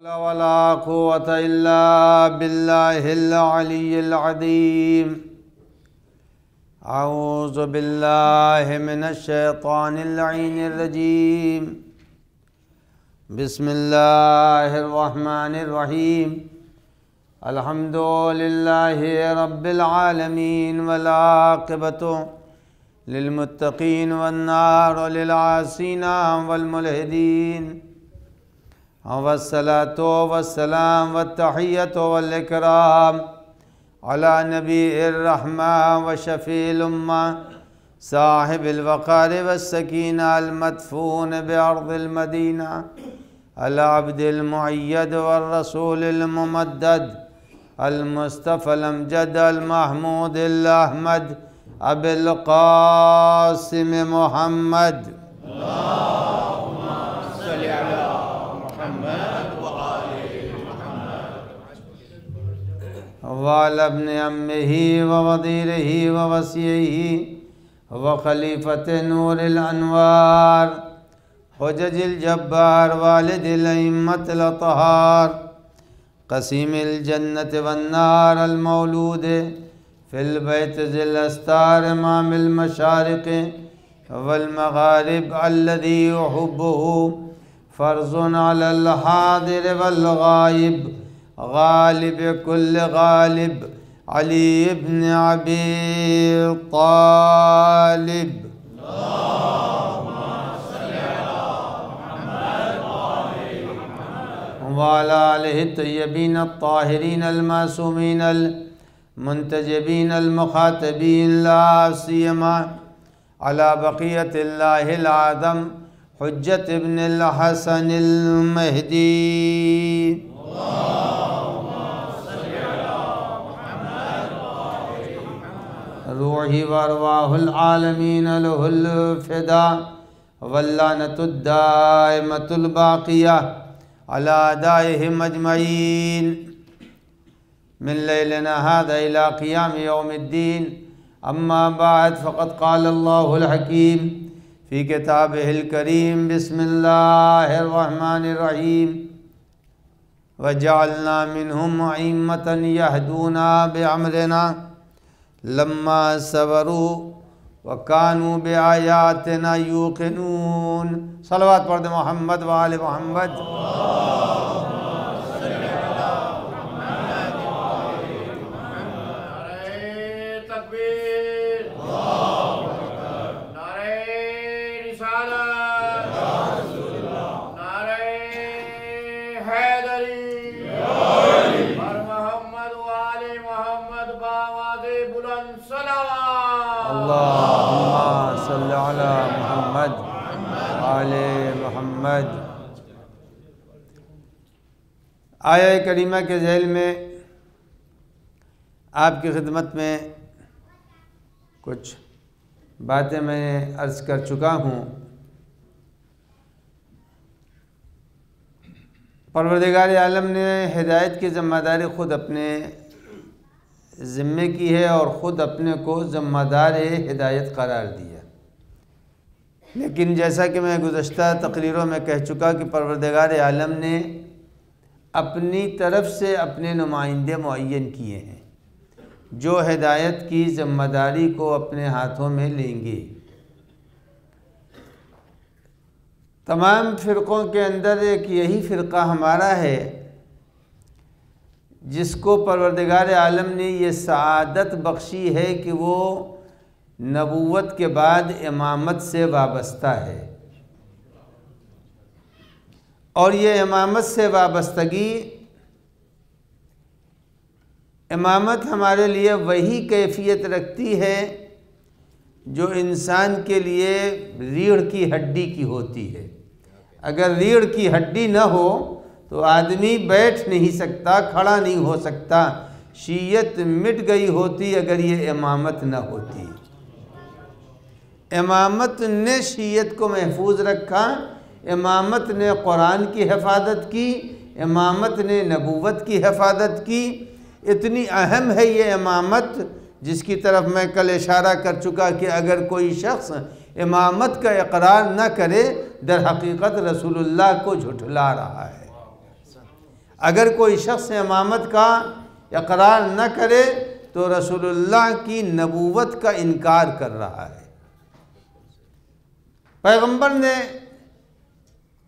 ولا قوة إلا بالله العلي العظيم. أعوذ بالله من الشيطان اللعين الرجيم. بسم الله الرحمن الرحيم. الحمد لله رب العالمين والعاقبة للمتقين والنار للعاصين والملحدين. والصلاة والسلام والتحية والإكرام على نبي الرحمة وشفيع الأمة صاحب الوقار والسكينة المدفون بأرض المدينة العبد المعيد والرسول الممدد المصطفى الأمجد المحمود الأحمد أبي القاسم محمد وعلى ابن أمه ووزيره ووصيه وخليفة نور الأنوار حجج الجبار والد الأئمة الأطهار قسيم الجنة والنار المولود في البيت ذي الأستار إمام المشارق والمغارب الذي يحبه فرض على الحاضر والغائب. غالب كل غالب. علي بن أبي طالب. وعلى آله الطيبين الطاهرين المعصومين المنتجبين المخاطبين لا سيما. على بقية الله العظم حجة ابن الحسن المهدي. روحي وارواح العالمين له الفداء واللعنة الدائمة الباقية على أدائهم أجمعين من ليلنا هذا إلى قيام يوم الدين أما بعد فقد قال الله الحكيم في كتابه الكريم بسم الله الرحمن الرحيم وجعلنا منهم أئمة يهدون بأمرنا لما صبروا وكانوا بآياتنا یوقنون صلوات پڑھ دے محمد وآل محمد. محمد۔ آیہ کریمہ کے ذیل میں آپ کی خدمت میں کچھ باتیں میں عرض کر چکا ہوں۔ پروردگار عالم نے ہدایت کی ذمہ داری خود اپنے ذمے کی ہے اور خود اپنے کو ذمہ دار ہدایت قرار دیا لیکن جیسا کہ میں گزشتہ تقریروں میں کہہ چکا کہ پروردگار عالم نے اپنی طرف سے اپنے نمائندے معین کیے ہیں، جو ہدایت کی ذمہ داری کو اپنے ہاتھوں میں لیں گے۔ تمام فرقوں کے اندر ایک یہی فرقہ ہمارا ہے، جس کو پروردگار عالم نے یہ سعادت بخشی ہے کہ وہ نبوت کے بعد امامت سے وابستہ ہے۔ اور یہ امامت سے وابستگی امامت ہمارے لیے وہی کیفیت رکھتی ہے جو انسان کے لیے ریڑھ کی ہڈی کی ہوتی ہے۔ اگر ریڑھ کی ہڈی نہ ہو تو آدمی بیٹھ نہیں سکتا، کھڑا نہیں ہو سکتا۔ شیعت مٹ گئی ہوتی اگر یہ امامت نہ ہوتی۔ امامت نے شیعت کو محفوظ رکھا، امامت نے قرآن کی حفاظت کی، امامت نے نبوت کی حفاظت کی۔ اتنی اہم ہے یہ امامت، جس کی طرف میں کل اشارہ کر چکا کہ اگر کوئی شخص امامت کا اقرار نہ کرے، در حقیقت رسول اللہ کو جھٹلا رہا ہے۔ اگر کوئی شخص امامت کا اقرار نہ کرے، تو رسول اللہ کی نبوت کا انکار کر رہا ہے۔ پیغمبر نے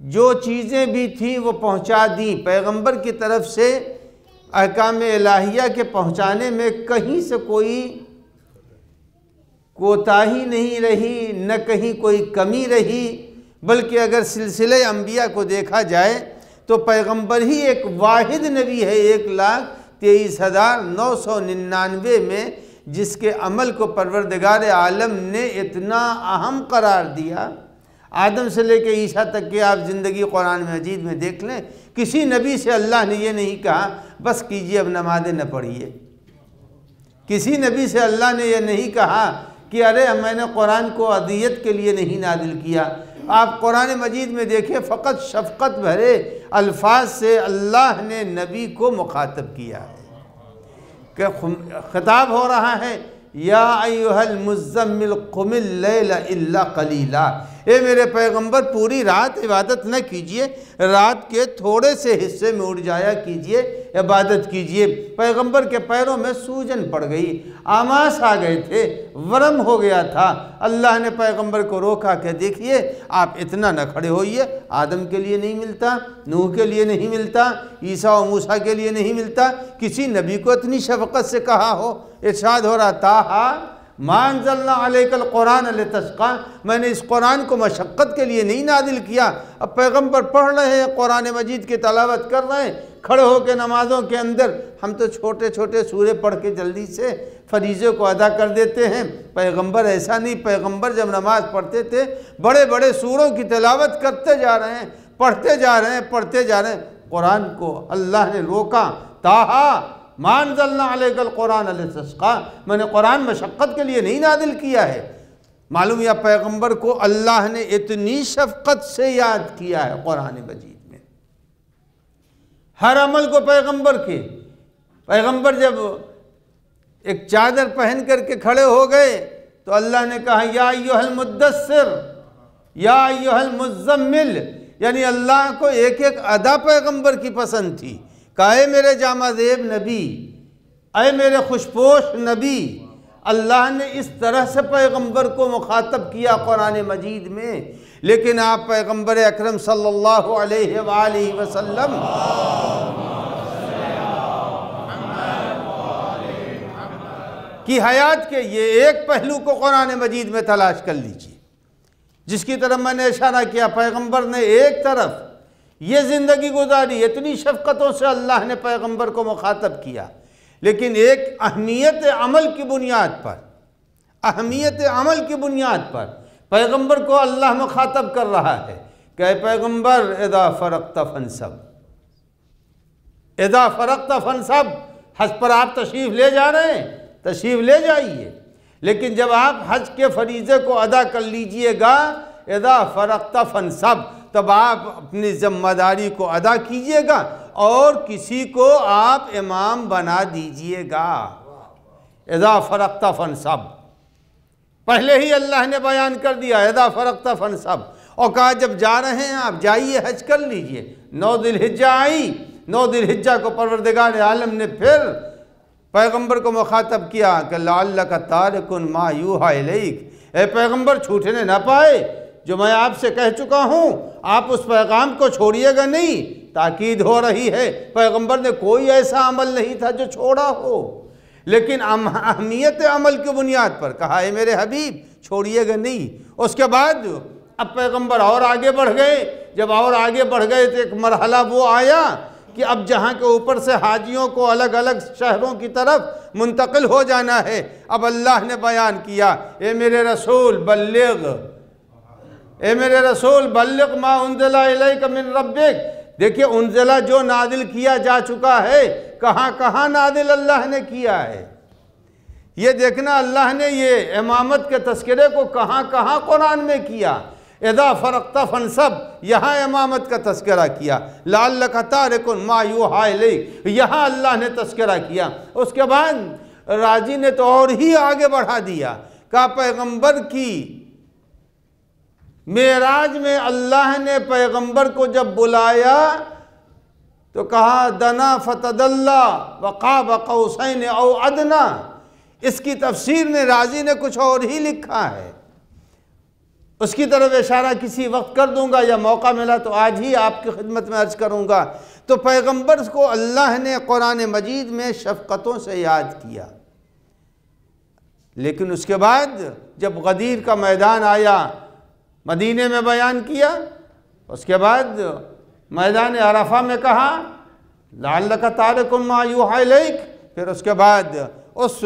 جو چیزیں بھی تھیں وہ پہنچا دیں پیغمبر کی طرف سے احکام الہیہ کے پہنچانے میں کہیں سے کوئی کوتاہی نہیں رہی، نہ کہیں کوئی کمی رہی، بلکہ اگر سلسلہ انبیاء کو دیکھا جائے تو پیغمبر ہی ایک واحد نبی ہے، ایک لاکھ تیئیس ہزار نو سو ننانوے میں، جس کے عمل کو پروردگار عالم نے اتنا اہم قرار دیا۔ آدم سے لے کے عیسیٰ تک کہ آپ زندگی قرآن مجید میں دیکھ لیں، کسی نبی سے اللہ نے یہ نہیں کہا، بس کیجیے اب نمازیں نہ پڑھیے کسی نبی سے اللہ نے یہ نہیں کہا کہ ارے میں نے قرآن کو عدیت کے لیے نہیں نادل کیا۔ آپ قرآن مجید میں دیکھیں، فقط شفقت بھرے الفاظ سے اللہ نے نبی کو مخاطب کیا ہے۔ کہ خطاب ہو رہا ہے، یا ایوہ المزمل قم اللیل الا قلیلا۔ اے میرے پیغمبر، پوری رات عبادت نہ کیجیے، رات کے تھوڑے سے حصے میں اٹھ جایا کیجیے، عبادت کیجیے۔ پیغمبر کے پیروں میں سوجن پڑ گئی، آماس آ گئے تھے، ورم ہو گیا تھا۔ اللہ نے پیغمبر کو روکا کہ دیکھئے، آپ اتنا نہ کھڑے ہوئیے، آدم کے لیے نہیں ملتا، نوح کے لیے نہیں ملتا، عیسیٰ و موسیٰ کے لیے نہیں ملتا۔ کسی نبی کو اتنی شفقت سے کہا ہو، ارشاد ہو رہا تاہا مانزلنا علیک القرآن لتشقا، میں نے اس قرآن کو مشقت کے لیے نہیں نادل کیا۔ اب پیغمبر پڑھ رہے ہیں، قرآن مجید کی تلاوت کر رہے ہیں، کھڑے ہو کے نمازوں کے اندر ہم تو چھوٹے چھوٹے سورے پڑھ کے جلدی سے فریضے کو ادا کر دیتے ہیں۔ پیغمبر ایسا نہیں، پیغمبر جب نماز پڑھتے تھے، بڑے بڑے سوروں کی تلاوت کرتے جا رہے ہیں، پڑھتے جا رہے ہیں، پڑھتے جا رہے ہیں۔ قرآن کو اللہ نے روکا، تاہا مانزلنا علیک القرآن علیہ میں نے قرآن مشقت کے لیے نہیں نادل کیا ہے۔ معلوم یا پیغمبر کو اللہ نے اتنی شفقت سے یاد کیا ہے قرآن مجید میں۔ ہر عمل کو پیغمبر کے۔ پیغمبر جب ایک چادر پہن کر کے کھڑے ہو گئے تو اللہ نے کہا، یا ایوہ المدثر، یا ایوہ المزمل۔ یعنی اللہ کو ایک ایک ادا پیغمبر کی پسند تھی۔ کہ اے میرے جامع زیب نبی، اے میرے خوشپوش نبی، اللہ نے اس طرح سے پیغمبر کو مخاطب کیا قرآن مجید میں، لیکن آپ پیغمبر اکرم صلی اللہ علیہ وآلہ وسلم کی حیات کے یہ ایک پہلو کو قرآن مجید میں تلاش کر لیجیے جس کی طرف میں نے اشارہ کیا، پیغمبر نے ایک طرف یہ زندگی گزاری، اتنی شفقتوں سے اللہ نے پیغمبر کو مخاطب کیا۔ لیکن ایک اہمیت عمل کی بنیاد پر، اہمیت عمل کی بنیاد پر پیغمبر کو اللہ مخاطب کر رہا ہے کہ اے پیغمبر، اذا فرقت فنسب اذا فرقت فنسب حج پر آپ تشریف لے جا رہے ہیں، تشریف لے جائیے۔ لیکن جب آپ حج کے فریضے کو ادا کر لیجیے گا، اذا فرقت فنسب تب آپ اپنی ذمہ داری کو ادا کیجیے گا اور کسی کو آپ امام بنا دیجیے گا۔ اذا فرقت فنسب پہلے ہی اللہ نے بیان کر دیا، اذا فرقت فنسب اور کہا، جب جا رہے ہیں، آپ جائیے، حج کر لیجیے۔ نو دل حجہ آئی۔ نو دل حجہ کو پروردگار عالم نے پھر پیغمبر کو مخاطب کیا کہ لعلک تارکن ما یوہا الیک۔ اے پیغمبر چھوٹنے نہ پائے۔ جو میں آپ سے کہہ چکا ہوں، آپ اس پیغام کو چھوڑیے گا نہیں۔ تاکید ہو رہی ہے، پیغمبر نے کوئی ایسا عمل نہیں تھا جو چھوڑا ہو۔ لیکن اہمیت عمل کی بنیاد پر کہا ہے، میرے حبیب، چھوڑیے گا نہیں۔ اس کے بعد اب پیغمبر اور آگے بڑھ گئے۔ جب اور آگے بڑھ گئے تو ایک مرحلہ وہ آیا کہ اب جہاں کے اوپر سے حاجیوں کو الگ الگ شہروں کی طرف منتقل ہو جانا ہے، اب اللہ نے بیان کیا، اے میرے رسول، بلغ۔ اے میرے رسول، بلغ ما انزلہ الیک من ربک۔ دیکھیں انزلہ جو نادل کیا جا چکا ہے، کہاں کہاں نادل اللہ نے کیا ہے؟ یہ دیکھنا اللہ نے یہ امامت کے تذکرے کو کہاں کہاں قرآن میں کیا۔ اذا فرقت فنسب یہاں امامت کا تذکرہ کیا۔ لعلک تارکن ما یوحا الیک، یہاں اللہ نے تذکرہ کیا۔ اس کے بعد راجی نے تو اور ہی آگے بڑھا دیا۔ کہا، پیغمبر کی معراج میں اللہ نے پیغمبر کو جب بلایا تو کہا، دنا فتد اللہ وقاب قوسین او ادنا اس کی تفسیر میں راضی نے کچھ اور ہی لکھا ہے۔ اس کی طرف اشارہ کسی وقت کر دوں گا یا موقع ملا تو آج ہی آپ کی خدمت میں عرض کروں گا۔ تو پیغمبر کو اللہ نے قرآن مجید میں شفقتوں سے یاد کیا۔ لیکن اس کے بعد جب غدیر کا میدان آیا مدینے میں بیان کیا، اس کے بعد میدان عرفہ میں کہا، لعلک تارک ما یوحا الیک، پھر اس کے بعد اس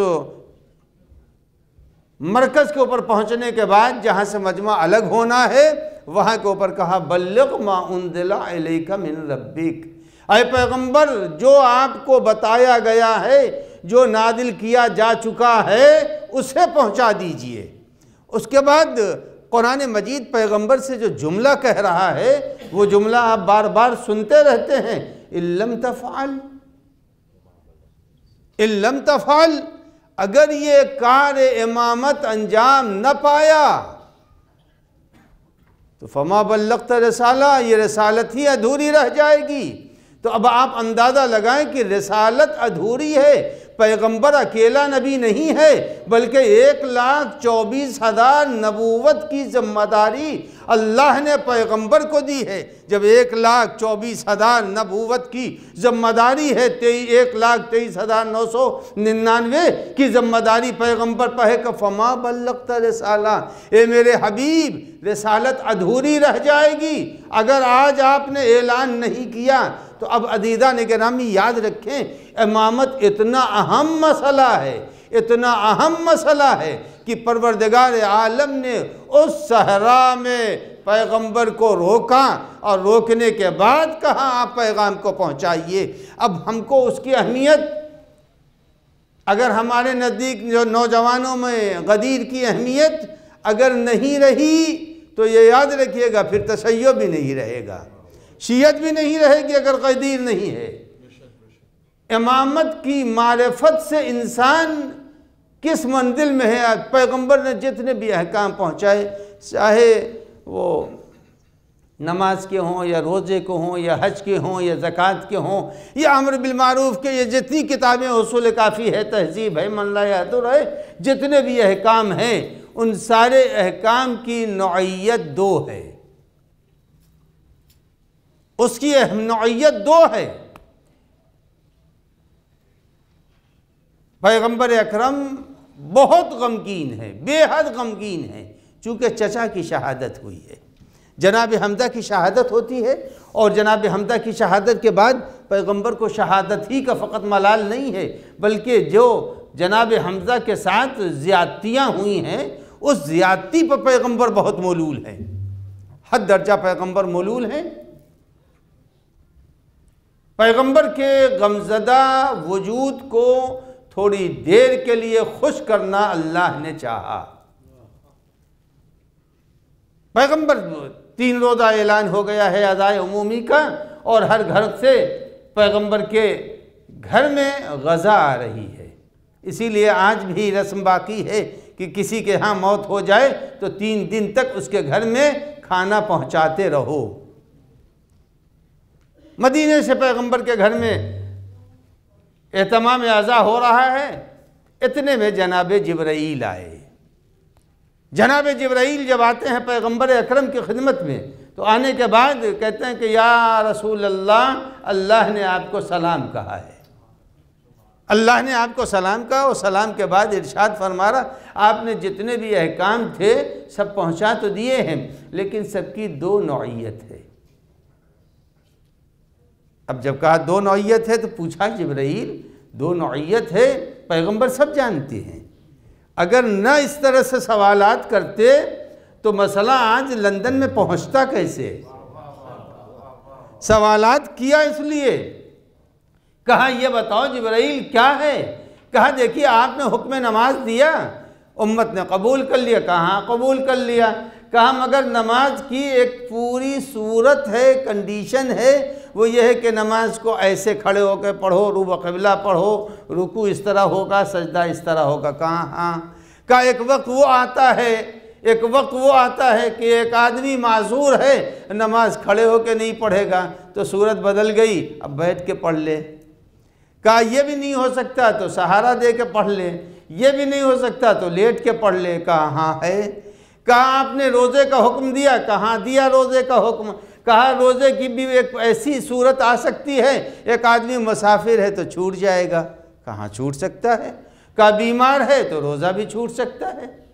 مرکز کے اوپر پہنچنے کے بعد جہاں سے مجمع الگ ہونا ہے، وہاں کے اوپر کہا، بلغ ما انزل الیک من ربک۔ اے پیغمبر، جو آپ کو بتایا گیا ہے، جو نادل کیا جا چکا ہے، اسے پہنچا دیجیے۔ اس کے بعد قرآن مجید پیغمبر سے جو جملہ کہہ رہا ہے، وہ جملہ آپ بار بار سنتے رہتے ہیں۔ اِلَّمْ تَفْعَلْ۔ اِلَّمْ تَفْعَلْ۔ اگر یہ کار امامت انجام نہ پایا، تو فما بلغت رسالہ، یہ رسالت ہی ادھوری رہ جائے گی۔ تو اب آپ اندازہ لگائیں کہ رسالت ادھوری ہے۔ پیغمبر اکیلا نبی نہیں ہے، بلکہ ایک لاکھ چوبیس ہزار نبوت کی ذمہ داری اللہ نے پیغمبر کو دی ہے۔ جب ایک لاکھ چوبیس ہزار نبوت کی ذمہ داری ہے ایک لاکھ تیئیس ہزار نو سو ننانوے کی ذمہ داری پیغمبر پہ کہ فما بلغت رسالہ۔ اے میرے حبیب، رسالت ادھوری رہ جائے گی۔ اگر آج آپ نے اعلان نہیں کیا تو اب عدیدہ نگرامی یاد رکھیں، امامت اتنا اہم مسئلہ ہے، اتنا اہم مسئلہ ہے کہ پروردگار عالم نے اس صحرا میں پیغمبر کو روکا اور روکنے کے بعد کہاں آپ پیغام کو پہنچائیے، اب ہم کو اس کی اہمیت اگر ہمارے نزدیک جو نوجوانوں میں غدیر کی اہمیت اگر نہیں رہی تو یہ یاد رکھیے گا، پھر تشیع بھی نہیں رہے گا۔ شیعت بھی نہیں رہے گی اگر قدیر نہیں ہے۔ امامت کی معرفت سے انسان کس منزل میں ہے؟ پیغمبر نے جتنے بھی احکام پہنچائے، چاہے وہ نماز کے ہوں یا روزے کو ہوں یا حج کے ہوں یا زکوٰۃ کے ہوں یا عمر بالمعروف کے، یہ جتنی کتابیں حصول کافی ہے، تہذیب ہے، من لا یادر ہے جتنے بھی احکام ہیں، ان سارے احکام کی نوعیت دو ہے۔ اس کی اہم نوعیت دو ہے۔ پیغمبر اکرم بہت غمگین ہے بے حد غمگین ہے چونکہ چچا کی شہادت ہوئی ہے۔ جناب حمدہ کی شہادت ہوتی ہے اور جناب حمدہ کی شہادت کے بعد پیغمبر کو شہادت ہی کا فقط ملال نہیں ہے، بلکہ جو جناب حمزہ کے ساتھ زیادتیاں ہوئی ہیں، اس زیادتی پر پیغمبر بہت مولول ہیں۔ حد درجہ پیغمبر مولول ہیں۔ پیغمبر کے غمزدہ وجود کو تھوڑی دیر کے لیے خوش کرنا اللہ نے چاہا۔ پیغمبر تین روزہ اعلان ہو گیا ہے ادائے عمومی کا اور ہر گھر سے پیغمبر کے گھر میں غذا آ رہی ہے۔ اسی لیے آج بھی رسم باقی ہے کہ کسی کے ہاں موت ہو جائے تو تین دن تک اس کے گھر میں کھانا پہنچاتے رہو۔ مدینے سے پیغمبر کے گھر میں اہتمام اعضا ہو رہا ہے، اتنے میں جناب جبرائیل آئے۔ جناب جبرائیل جب آتے ہیں پیغمبر اکرم کی خدمت میں، تو آنے کے بعد کہتے ہیں کہ یا رسول اللہ اللہ نے آپ کو سلام کہا ہے۔ اللہ نے آپ کو سلام کہا، اور سلام کے بعد ارشاد فرما رہا، آپ نے جتنے بھی احکام تھے، سب پہنچا تو دیے ہیں، لیکن سب کی دو نوعیت ہے۔ اب جب کہا دو نوعیت ہے تو پوچھا جبرائیل، دو نوعیت ہے، پیغمبر سب جانتے ہیں۔ اگر نہ اس طرح سے سوالات کرتے تو مسئلہ آج لندن میں پہنچتا کیسے؟ سوالات کیا اس لیے؟ کہا یہ بتاؤ جبرائیل کیا ہے؟ کہا دیکھیے آپ نے حکم نماز دیا، امت نے قبول کر لیا، کہاں قبول کر لیا؟ کہا مگر نماز کی ایک پوری صورت ہے کنڈیشن ہے، وہ یہ ہے کہ نماز کو ایسے کھڑے ہو کے پڑھو روب قبلہ پڑھو رکو اس طرح ہوگا، سجدہ اس طرح ہوگا، کہاں؟ ہاں۔ کا ایک وقت وہ آتا ہے، ایک وقت وہ آتا ہے کہ ایک آدمی معذور ہے، نماز کھڑے ہو کے نہیں پڑھے گا، تو صورت بدل گئی، اب بیٹھ کے پڑھ لے۔ کہا یہ بھی نہیں ہو سکتا، تو سہارا دے کے پڑھ لے۔ یہ بھی نہیں ہو سکتا، تو لیٹ کے پڑھ لے۔ کہا ہاں ہے۔ کہا آپ نے روزے کا حکم دیا؟ کہاں دیا روزے کا حکم؟ کہا روزے کی بھی ایک ایسی صورت آ سکتی ہے؟ ایک آدمی مسافر ہے تو چھوٹ جائے گا۔ کہاں چھوٹ سکتا ہے؟ کہا بیمار ہے تو روزہ بھی چھوٹ سکتا ہے۔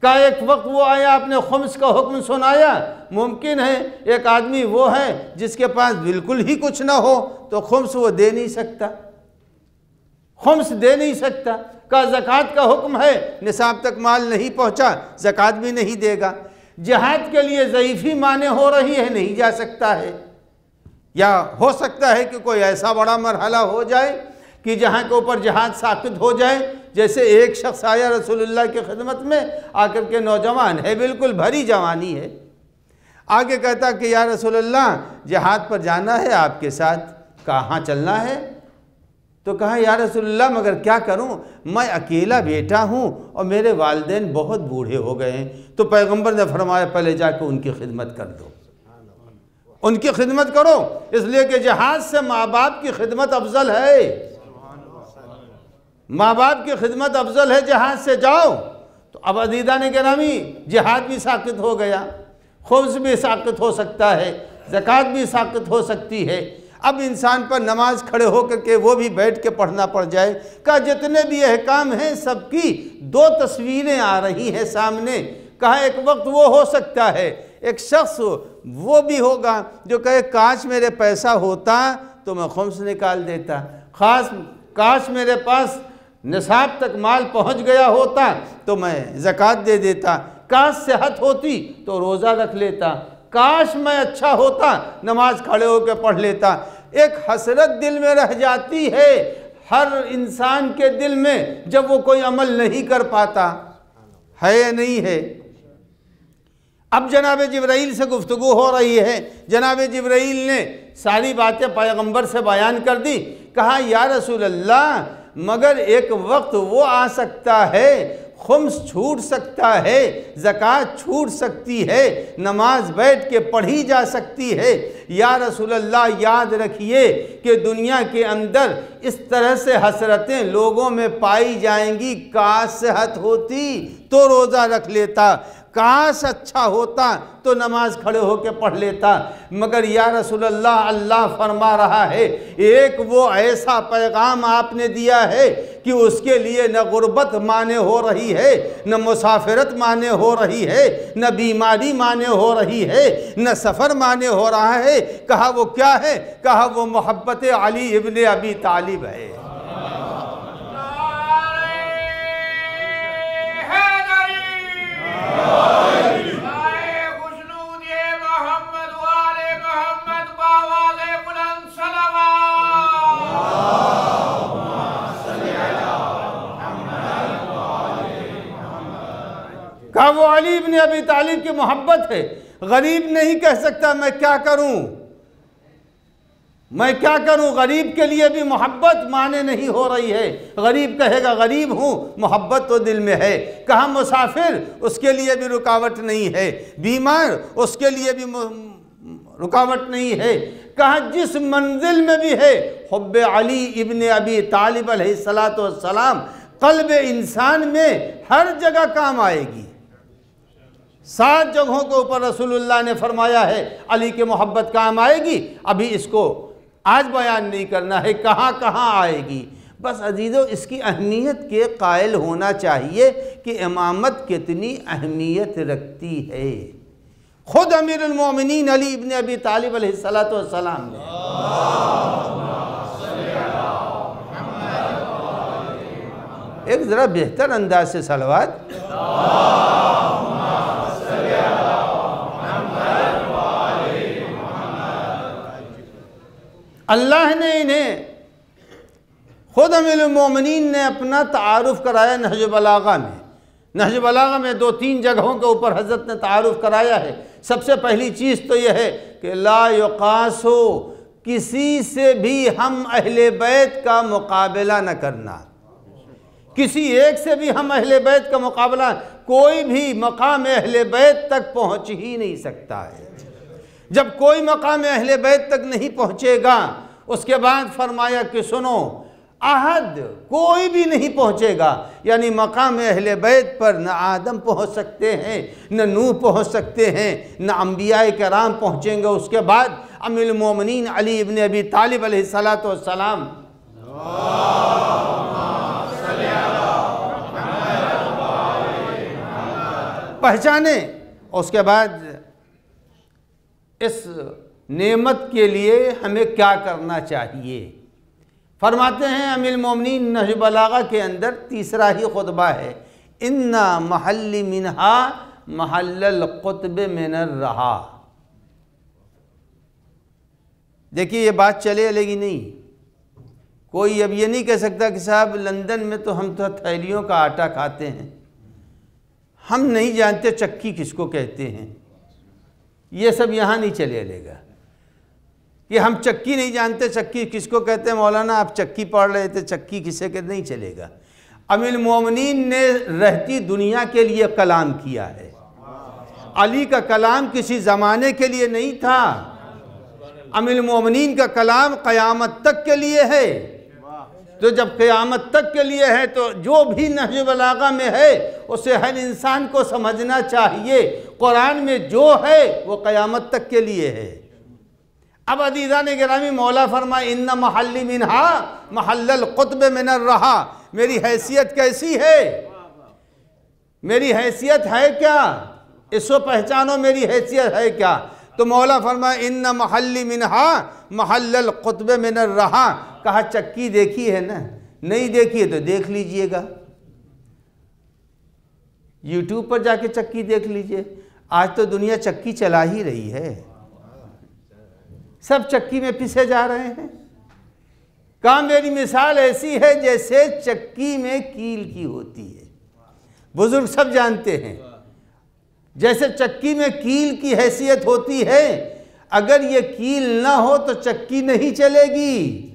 کہا ایک وقت وہ آیا، آپ نے خمس کا حکم سنایا؟ ممکن ہے ایک آدمی وہ ہے جس کے پاس بالکل ہی کچھ نہ ہو تو خمس وہ دے نہیں سکتا۔ خمس دے نہیں سکتا۔ کہا زکوٰۃ کا حکم ہے، نصاب تک مال نہیں پہنچا، زکوٰۃ بھی نہیں دے گا۔ جہاد کے لیے ضعیفی معنی ہو رہی ہے، نہیں جا سکتا ہے۔ یا ہو سکتا ہے کہ کوئی ایسا بڑا مرحلہ ہو جائے کہ جہاں کے اوپر جہاد ساکت ہو جائے، جیسے ایک شخص آیا رسول اللہ کی خدمت میں، آ کر کے نوجوان ہے، بالکل بھری جوانی ہے۔ آگے کہتا کہ یا رسول اللہ، جہاد پر جانا ہے، آپ کے ساتھ کہاں چلنا ہے؟ تو کہا، یا رسول اللہ، مگر کیا کروں؟ میں اکیلا بیٹا ہوں اور میرے والدین بہت بوڑھے ہو گئے ہیں۔ تو پیغمبر نے فرمایا، پہلے جا کے ان کی خدمت کر دو۔ ان کی خدمت کرو۔ اس لیے کہ جہاد سے ماں باپ کی خدمت افضل ہے۔ ماں باپ کی خدمت افضل ہے جہاد سے جاؤ۔ تو اب عدیدہ نے گرامی جہاد بھی ساکت ہو گیا۔ خوبص بھی ساکت ہو سکتا ہے۔ زکوٰۃ بھی ساکت ہو سکتی ہے۔ اب انسان پر نماز کھڑے ہو کر کے وہ بھی بیٹھ کے پڑھنا پڑ جائے۔ کہا، جتنے بھی احکام ہیں سب کی دو تصویریں آ رہی ہیں سامنے۔ کہا، ایک وقت وہ ہو سکتا ہے۔ ایک شخص وہ بھی ہوگا جو کہے، کاش میرے پیسہ ہوتا تو میں خمس نکال دیتا۔ خاص کاش میرے پاس نصاب تک مال پہنچ گیا ہوتا تو میں زکوٰۃ دے دیتا۔ کاش صحت ہوتی تو روزہ رکھ لیتا۔ کاش میں اچھا ہوتا، نماز کھڑے ہو کے پڑھ لیتا۔ ایک حسرت دل میں رہ جاتی ہے ہر انسان کے دل میں جب وہ کوئی عمل نہیں کر پاتا۔ ہے یا نہیں ہے؟ اب جناب جبرائیل سے گفتگو ہو رہی ہے۔ جناب جبرائیل نے ساری باتیں پیغمبر سے بیان کر دی۔ کہا، یا رسول اللہ، مگر ایک وقت وہ آ سکتا ہے خمس چھوٹ سکتا ہے، زکوٰۃ چھوٹ سکتی ہے، نماز بیٹھ کے پڑھی جا سکتی ہے۔ یا رسول اللہ، یاد رکھیے کہ دنیا کے اندر اس طرح سے حسرتیں لوگوں میں پائی جائیں گی کا صحت ہوتی تو روزہ رکھ لیتا۔ کاش اچھا ہوتا تو نماز کھڑے ہو کے پڑھ لیتا۔ مگر یا رسول اللہ اللہ فرما رہا ہے، ایک وہ ایسا پیغام آپ نے دیا ہے کہ اس کے لیے نہ غربت مانے ہو رہی ہے، نہ مسافرت مانے ہو رہی ہے، نہ بیماری مانے ہو رہی ہے، نہ سفر مانے ہو رہا ہے۔ کہا وہ کیا ہے؟ کہا وہ محبت علی ابن ابی طالب ہے۔ کہا وہ علی ابن ابی طالب کی محبت ہے۔ غریب نہیں کہہ سکتا میں کیا کروں؟ میں کیا کروں؟ غریب کے لیے بھی محبت مانے نہیں ہو رہی ہے۔ غریب کہے گا، غریب ہوں، محبت تو دل میں ہے۔ کہا مسافر؟ اس کے لیے بھی رکاوٹ نہیں ہے۔ بیمار؟ اس کے لیے بھی رکاوٹ نہیں ہے۔ کہا جس منزل میں بھی ہے؟ حب علی ابن ابی طالب علیہ السلام قلب انسان میں ہر جگہ کام آئے گی۔ سات جگہوں کے اوپر رسول اللہ نے فرمایا ہے، علی کے محبت کام آئے گی، ابھی اس کو آج بیان نہیں کرنا ہے، کہاں کہاں آئے گی؟ بس عزیزو، اس کی اہمیت کے قائل ہونا چاہیے کہ امامت کتنی اہمیت رکھتی ہے۔ خود امیر المومنین علی ابن ابی طالب علیہ السلام نے۔ ایک ذرا بہتر انداز سے سلوات اللہ نے انہیں خود امیر المومنین نے اپنا تعارف کرایا نہج بلاغہ میں۔ نہج بلاغہ میں دو تین جگہوں کے اوپر حضرت نے تعارف کرایا ہے۔ سب سے پہلی چیز تو یہ ہے کہ لا یقاسو کسی سے بھی ہم اہل بیت کا مقابلہ نہ کرنا۔ کسی ایک سے بھی ہم اہل بیت کا مقابلہ کوئی بھی مقام اہل بیت تک پہنچ ہی نہیں سکتا ہے۔ جب کوئی مقام اہل بیت تک نہیں پہنچے گا، اس کے بعد فرمایا کہ سنو، عہد کوئی بھی نہیں پہنچے گا۔ یعنی مقام اہل بیت پر نہ آدم پہنچ سکتے ہیں، نہ نوح پہنچ سکتے ہیں، نہ انبیاء کرام پہنچیں گے۔ اس کے بعد ام المومنین علی ابن ابی طالب علیہ السلام پہچانے۔ اس کے بعد اس نعمت کے لیے ہمیں کیا کرنا چاہیے؟ فرماتے ہیں امیل مومنین نحج بلاغہ کے اندر تیسرا ہی خطبہ ہے انا محل منہا محل القطب من الرہا دیکھیے، یہ بات چلے لگی نہیں؟ کوئی اب یہ نہیں کہہ سکتا کہ صاحب، لندن میں تو ہم تو تھیلیوں کا آٹا کھاتے ہیں۔ ہم نہیں جانتے چکی کس کو کہتے ہیں۔ یہ سب یہاں نہیں چلے لے گا۔ یہ ہم چکی نہیں جانتے، چکی کس کو کہتے ہیں؟ مولانا، آپ چکی پڑھ رہے تھے، چکی کسے کہ نہیں چلے گا۔ ام المومنین نے رہتی دنیا کے لیے کلام کیا ہے۔ علی کا کلام کسی زمانے کے لیے نہیں تھا۔ ام المومنین کا کلام قیامت تک کے لیے ہے۔ تو جب قیامت تک کے لیے ہے تو جو بھی نحج بلاغہ میں ہے، اسے ہر انسان کو سمجھنا چاہیے۔ قرآن میں جو ہے، وہ قیامت تک کے لیے ہے۔ اب عدیدان گرامی، مولا فرما ان محلی منہا محل القطب من الرہا میری حیثیت کیسی ہے؟ میری حیثیت ہے کیا؟ اس کو پہچانو، میری حیثیت ہے کیا؟ تو مولا فرما ان محلی منہا، محل القطب من الرہا. کہا، چکی دیکھی ہے نا؟ نہیں دیکھی ہے تو دیکھ لیجیے گا۔ یوٹیوب پر جا کے چکی دیکھ لیجیے۔ آج تو دنیا چکی چلا ہی رہی ہے۔ سب چکی میں پسے جا رہے ہیں۔ کہاں میری مثال ایسی ہے جیسے چکی میں کیل کی ہوتی ہے۔ بزرگ سب جانتے ہیں۔ جیسے چکی میں کیل کی حیثیت ہوتی ہے، اگر یہ کیل نہ ہو تو چکی نہیں چلے گی۔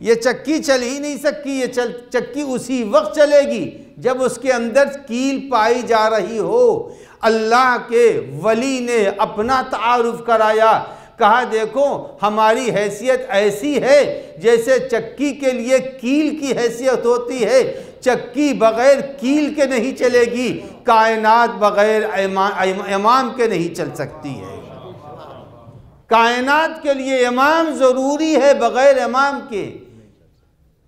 یہ چکی چل ہی نہیں سکتی یہ چکی اسی وقت چلے گی جب اس کے اندر کیل پائی جا رہی ہو۔ اللہ کے ولی نے اپنا تعارف کرایا، کہا، دیکھو، ہماری حیثیت ایسی ہے جیسے چکی کے لیے کیل کی حیثیت ہوتی ہے۔ چکی بغیر کیل کے نہیں چلے گی، کائنات بغیر امام کے نہیں چل سکتی ہے۔ کائنات کے لیے امام ضروری ہے بغیر امام کے۔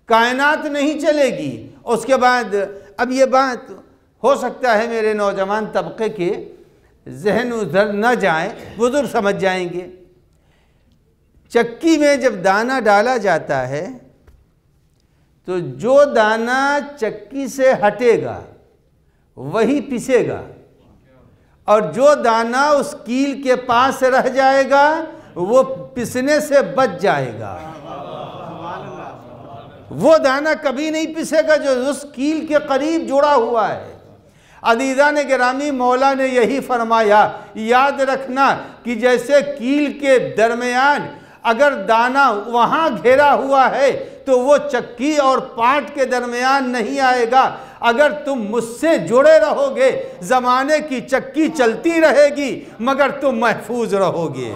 کائنات نہیں چلے گی۔ اس کے بعد، اب یہ بات ہو سکتا ہے میرے نوجوان طبقے کے، ذہن ادھر نہ جائیں، بزرگ سمجھ جائیں گے۔ چکی میں جب دانہ ڈالا جاتا ہے تو جو دانہ چکی سے ہٹے گا، وہی پسے گا۔ اور جو دانہ اس کیل کے پاس رہ جائے گا، وہ پسنے سے بچ جائے گا۔ وہ دانہ کبھی نہیں پسے گا جو اس کیل کے قریب جڑا ہوا ہے۔ عدیدہ نے گرامی مولا نے یہی فرمایا، یاد رکھنا کہ جیسے کیل کے درمیان اگر دانہ وہاں گھیرا ہوا ہے تو وہ چکی اور پاٹ کے درمیان نہیں آئے گا۔ اگر تم مجھ سے جڑے رہو گے، زمانے کی چکی چلتی رہے گی، مگر تم محفوظ رہو گے۔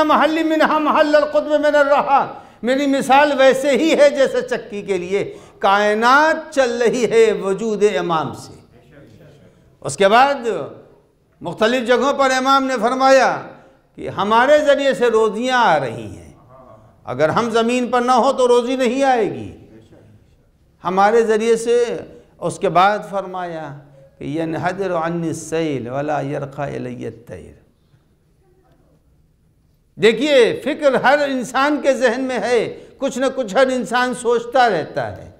ان محلی منہا محل القطب من الرہا میری مثال ویسے ہی ہے جیسے چکی کے لیے۔ کائنات چل رہی ہے وجود امام سے۔ اس کے بعد مختلف جگہوں پر امام نے فرمایا کہ ہمارے ذریعے سے روزیاں آ رہی ہیں۔ اگر ہم زمین پر نہ ہو تو روزی نہیں آئے گی۔ ہمارے ذریعے سے۔ اس کے بعد فرمایا کہ ینحدر عن السیل ولا یرقى الی التیر دیکھیے، فکر ہر انسان کے ذہن میں ہے، کچھ نہ کچھ ہر انسان سوچتا رہتا ہے۔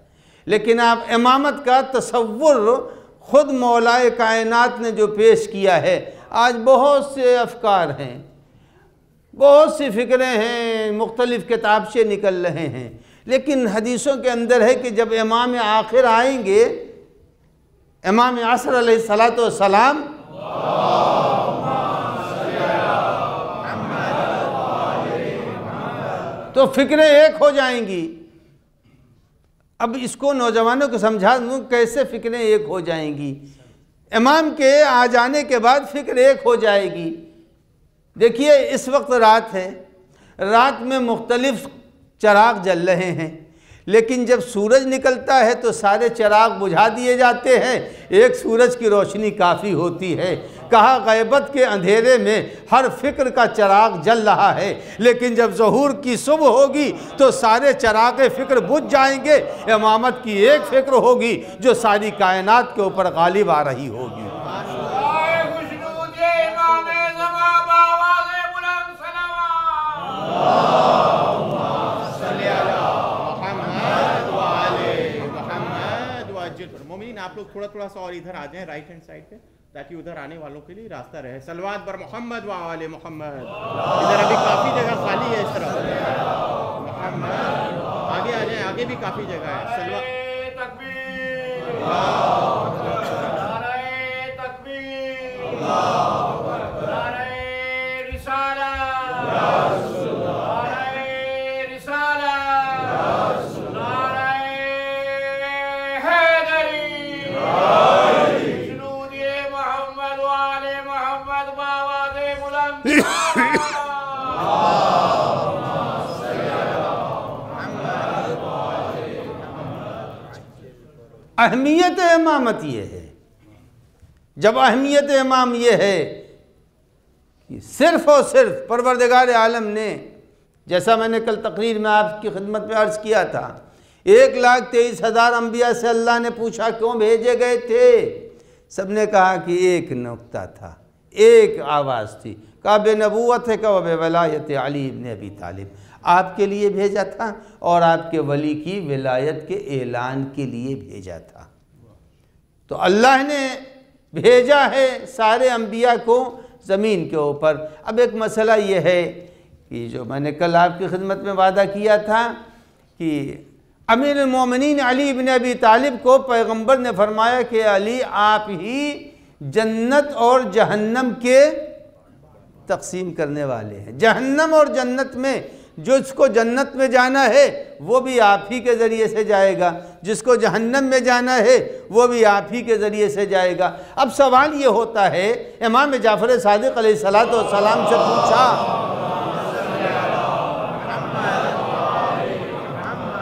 لیکن آپ امامت کا تصور خود مولائے کائنات نے جو پیش کیا ہے، آج بہت سے افکار ہیں۔ بہت سی فکریں ہیں، مختلف کتاب سے نکل رہے ہیں۔ لیکن حدیثوں کے اندر ہے کہ جب امام آخر آئیں گے، امام عصر علیہ السلام والسلام تو فکریں ایک ہو جائیں گی۔ اب اس کو نوجوانوں کو سمجھا دوں کیسے فکریں ایک ہو جائیں گی۔ امام کے آ جانے کے بعد فکر ایک ہو جائے گی۔ دیکھیے اس وقت رات ہے۔ رات میں مختلف چراغ جل رہے ہیں۔ لیکن جب سورج نکلتا ہے تو سارے چراغ بجھا دیے جاتے ہیں۔ ایک سورج کی روشنی کافی ہوتی ہے۔ کہا غیبت کے اندھیرے میں ہر فکر کا چراغ جل رہا ہے۔ لیکن جب ظہور کی صبح ہوگی تو سارے چراغ فکر بجھ جائیں گے۔ امامت کی ایک فکر ہوگی جو ساری کائنات کے اوپر غالب آ رہی ہوگی۔ آئے لوگ تھوڑا تھوڑا سا اور ادھر آ جائیں رائٹ ہینڈ سائڈ پہ تاکہ ادھر آنے والوں کے لیے راستہ رہے۔ سلوات بر محمد وآلِ محمد۔ ادھر ابھی کافی جگہ خالی ہے اس طرف محمد۔ آگے آ جائیں آگے بھی کافی جگہ ہے۔ سلوات تکبیر۔ اہمیت امامت یہ ہے۔ جب اہمیت امام یہ ہے کہ صرف اور صرف پروردگار عالم نے، جیسا میں نے کل تقریر میں آپ کی خدمت میں عرض کیا تھا، ایک لاکھ تیئیس ہزار انبیاء سے اللہ نے پوچھا کیوں بھیجے گئے تھے؟ سب نے کہا کہ ایک نقطہ تھا، ایک آواز تھی۔ کہا بے نبوت ہے کہ بے ولایت علی ابن ابی طالب۔ آپ کے لیے بھیجا تھا اور آپ کے ولی کی ولایت کے اعلان کے لیے بھیجا تھا۔ تو اللہ نے بھیجا ہے سارے انبیاء کو زمین کے اوپر۔ اب ایک مسئلہ یہ ہے کہ جو میں نے کل آپ کی خدمت میں وعدہ کیا تھا کہ امیر المومنین علی بن ابی طالب کو پیغمبر نے فرمایا کہ علی، آپ ہی جنت اور جہنم کے تقسیم کرنے والے ہیں۔ جہنم اور جنت میں جو اس کو جنت میں جانا ہے، وہ بھی آپ ہی کے ذریعے سے جائے گا۔ جس کو جہنم میں جانا ہے، وہ بھی آپ ہی کے ذریعے سے جائے گا۔ اب سوال یہ ہوتا ہے، امام جعفر صادق علیہ السلام سے پوچھا،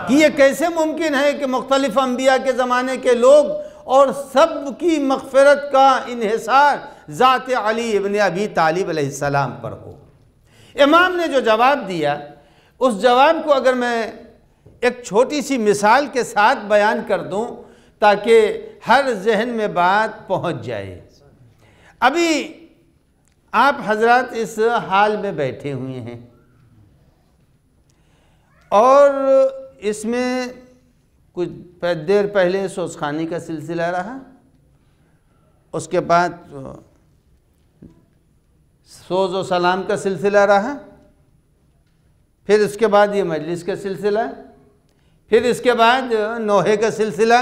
کہ یہ کیسے ممکن ہے کہ مختلف انبیاء کے زمانے کے لوگ اور سب کی مغفرت کا انحصار ذات علی ابن ابی طالب علیہ السلام پر ہو۔ امام نے جو جواب دیا، اس جواب کو اگر میں ایک چھوٹی سی مثال کے ساتھ بیان کر دوں تاکہ ہر ذہن میں بات پہنچ جائے۔ ابھی آپ حضرات اس حال میں بیٹھے ہوئے ہیں۔ اور اس میں کچھ دیر پہلے سوزخانی کا سلسلہ رہا۔ اس کے بعد سوز و سلام کا سلسلہ رہا۔ پھر اس کے بعد یہ مجلس کا سلسلہ۔ پھر اس کے بعد نوحے کا سلسلہ۔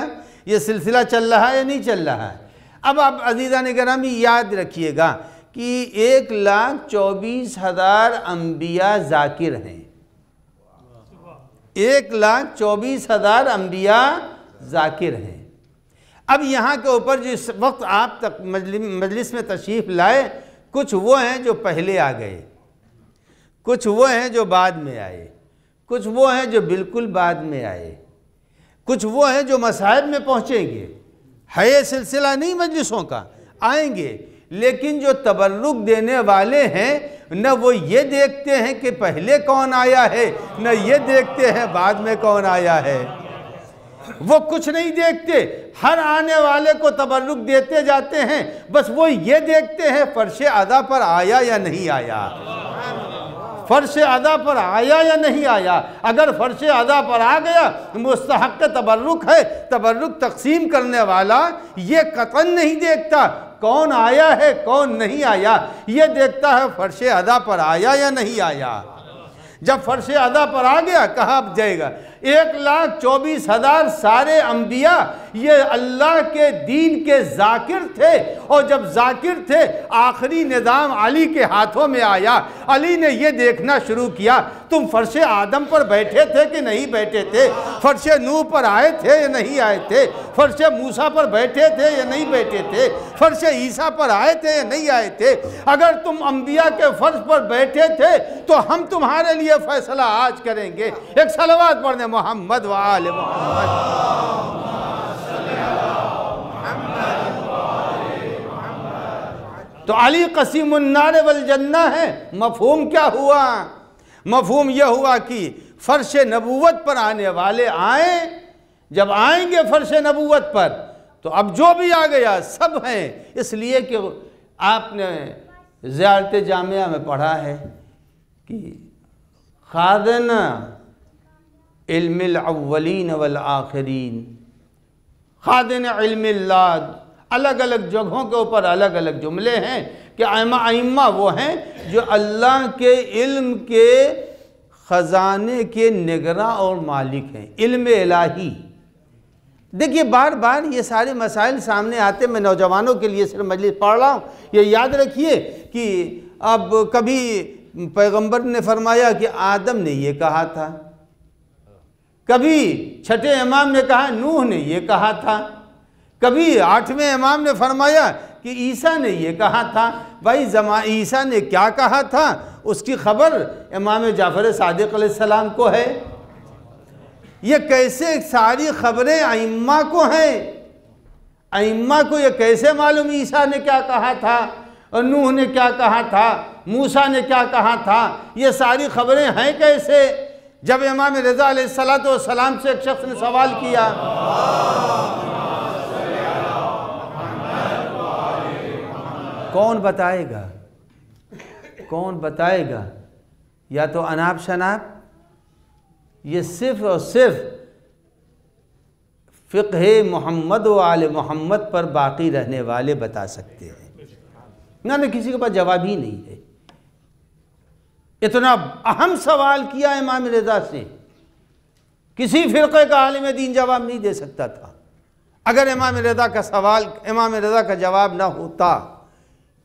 یہ سلسلہ چل رہا ہے یا نہیں چل رہا ہے؟ اب آپ عزیزہ گرامی یاد رکھیے گا کہ ایک لاکھ چوبیس ہزار انبیاء ذاکر ہیں۔ ایک لاکھ چوبیس ہزار انبیاء ذاکر ہیں۔ اب یہاں کے اوپر جس وقت آپ تک مجلس میں تشریف لائے کچھ وہ ہیں جو پہلے آ گئے، کچھ وہ ہیں جو بعد میں آئے، کچھ وہ ہیں جو بالکل بعد میں آئے، کچھ وہ ہیں جو مصائب میں پہنچیں گے۔ ہے یہ سلسلہ نہیں مجلسوں کا، آئیں گے، لیکن جو تبرک دینے والے ہیں، نہ وہ یہ دیکھتے ہیں کہ پہلے کون آیا ہے، نہ یہ دیکھتے ہیں بعد میں کون آیا ہے۔ وہ کچھ نہیں دیکھتے، ہر آنے والے کو تبرک دیتے جاتے ہیں۔ بس وہ یہ دیکھتے ہیں، فرش ادا پر آیا یا نہیں آیا؟ فرش ادا پر آیا یا نہیں آیا؟ اگر فرش ادا پر آ گیا، مستحق تبرک ہے۔ تبرک تقسیم کرنے والا یہ قطن نہیں دیکھتا۔ کون آیا ہے، کون نہیں آیا؟ یہ دیکھتا ہے فرش ادا پر آیا یا نہیں آیا؟ جب فرش ادا پر آ گیا، کہاں اب جائے گا؟ ایک لاکھ چوبیس ہزار سارے انبیاء یہ اللہ کے دین کے ذاکر تھے اور جب ذاکر تھے، آخری نظام علی کے ہاتھوں میں آیا۔ علی نے یہ دیکھنا شروع کیا، تم فرش آدم پر بیٹھے تھے کہ نہیں بیٹھے تھے؟ فرش نوح پر آئے تھے یا نہیں آئے تھے؟ فرش موسیٰ پر بیٹھے تھے یا نہیں بیٹھے تھے؟ فرش عیسیٰ پر آئے تھے یا نہیں آئے تھے؟ اگر تم انبیاء کے فرش پر بیٹھے تھے تو ہم تمہارے لیے فیصلہ آج کریں گے۔ ایک صلوات پڑھنے محمد و آل محمد. تو علی قسیم النار والجنہ ہے، مفہوم کیا ہوا؟ مفہوم یہ ہوا کہ فرش نبوت پر آنے والے آئیں، جب آئیں گے فرش نبوت پر، تو اب جو بھی آ گیا سب ہیں، اس لیے کہ آپ نے زیارت جامعہ میں پڑھا ہے کہ خادن علم الاولین والآخرین۔ خادن علم اللہ الگ الگ جگہوں کے اوپر الگ الگ جملے ہیں کہ ائمہ وہ ہیں جو اللہ کے علم کے خزانے کے نگراں اور مالک ہیں۔ علم الہی۔ دیکھیے بار بار یہ سارے مسائل سامنے آتے میں نوجوانوں کے لیے صرف مجلس پڑھ رہا ہوں۔ یہ یاد رکھیے کہ اب کبھی پیغمبر نے فرمایا کہ آدم نے یہ کہا تھا۔ کبھی چھٹے امام نے کہا، نوح نے یہ کہا تھا۔ کبھی آٹھویں امام نے فرمایا کہ عیسیٰ نے یہ کہا تھا۔ بھائی عیسیٰ نے کیا کہا تھا؟ اس کی خبر امام جعفر صادق علیہ السلام کو ہے۔ یہ کیسے ساری خبریں ائمہ کو ہیں؟ ائمہ کو یہ کیسے معلوم عیسیٰ نے کیا کہا تھا؟ اور نوح نے کیا کہا تھا؟ موسیٰ نے کیا کہا تھا؟ یہ ساری خبریں ہیں کیسے؟ جب امام رضا علیہ السلام سے ایک شخص نے سوال کیا، کون بتائے گا؟ کون بتائے گا؟ یا تو اناب شناب؟ یہ صرف اور صرف فقہ محمد و آل محمد پر باقی رہنے والے بتا سکتے ہیں۔ نہ، کسی کے پاس جواب ہی نہیں ہے۔ اتنا اہم سوال کیا امام رضا سے۔ کسی فرقے کا عالم دین جواب نہیں دے سکتا تھا۔ اگر امام رضا کا سوال، امام رضا کا جواب نہ ہوتا،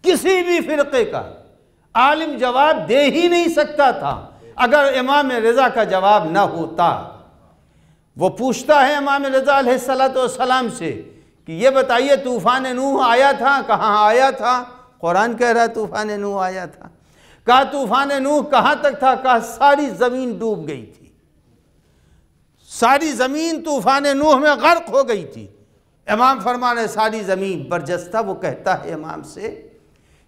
کسی بھی فرقے کا عالم جواب دے ہی نہیں سکتا تھا۔ اگر امام رضا کا جواب نہ ہوتا، وہ پوچھتا ہے امام رضا علیہ السلام سے کہ یہ بتائیے، طوفان نوح آیا تھا؟ کہاں آیا تھا؟ قرآن کہہ رہا ہے طوفان نوح آیا تھا۔ کہا طوفان نوح کہاں تک تھا؟ کہا ساری زمین ڈوب گئی تھی۔ ساری زمین طوفان نوح میں غرق ہو گئی تھی۔ امام فرمانے ساری زمین برجستہ۔ وہ کہتا ہے امام سے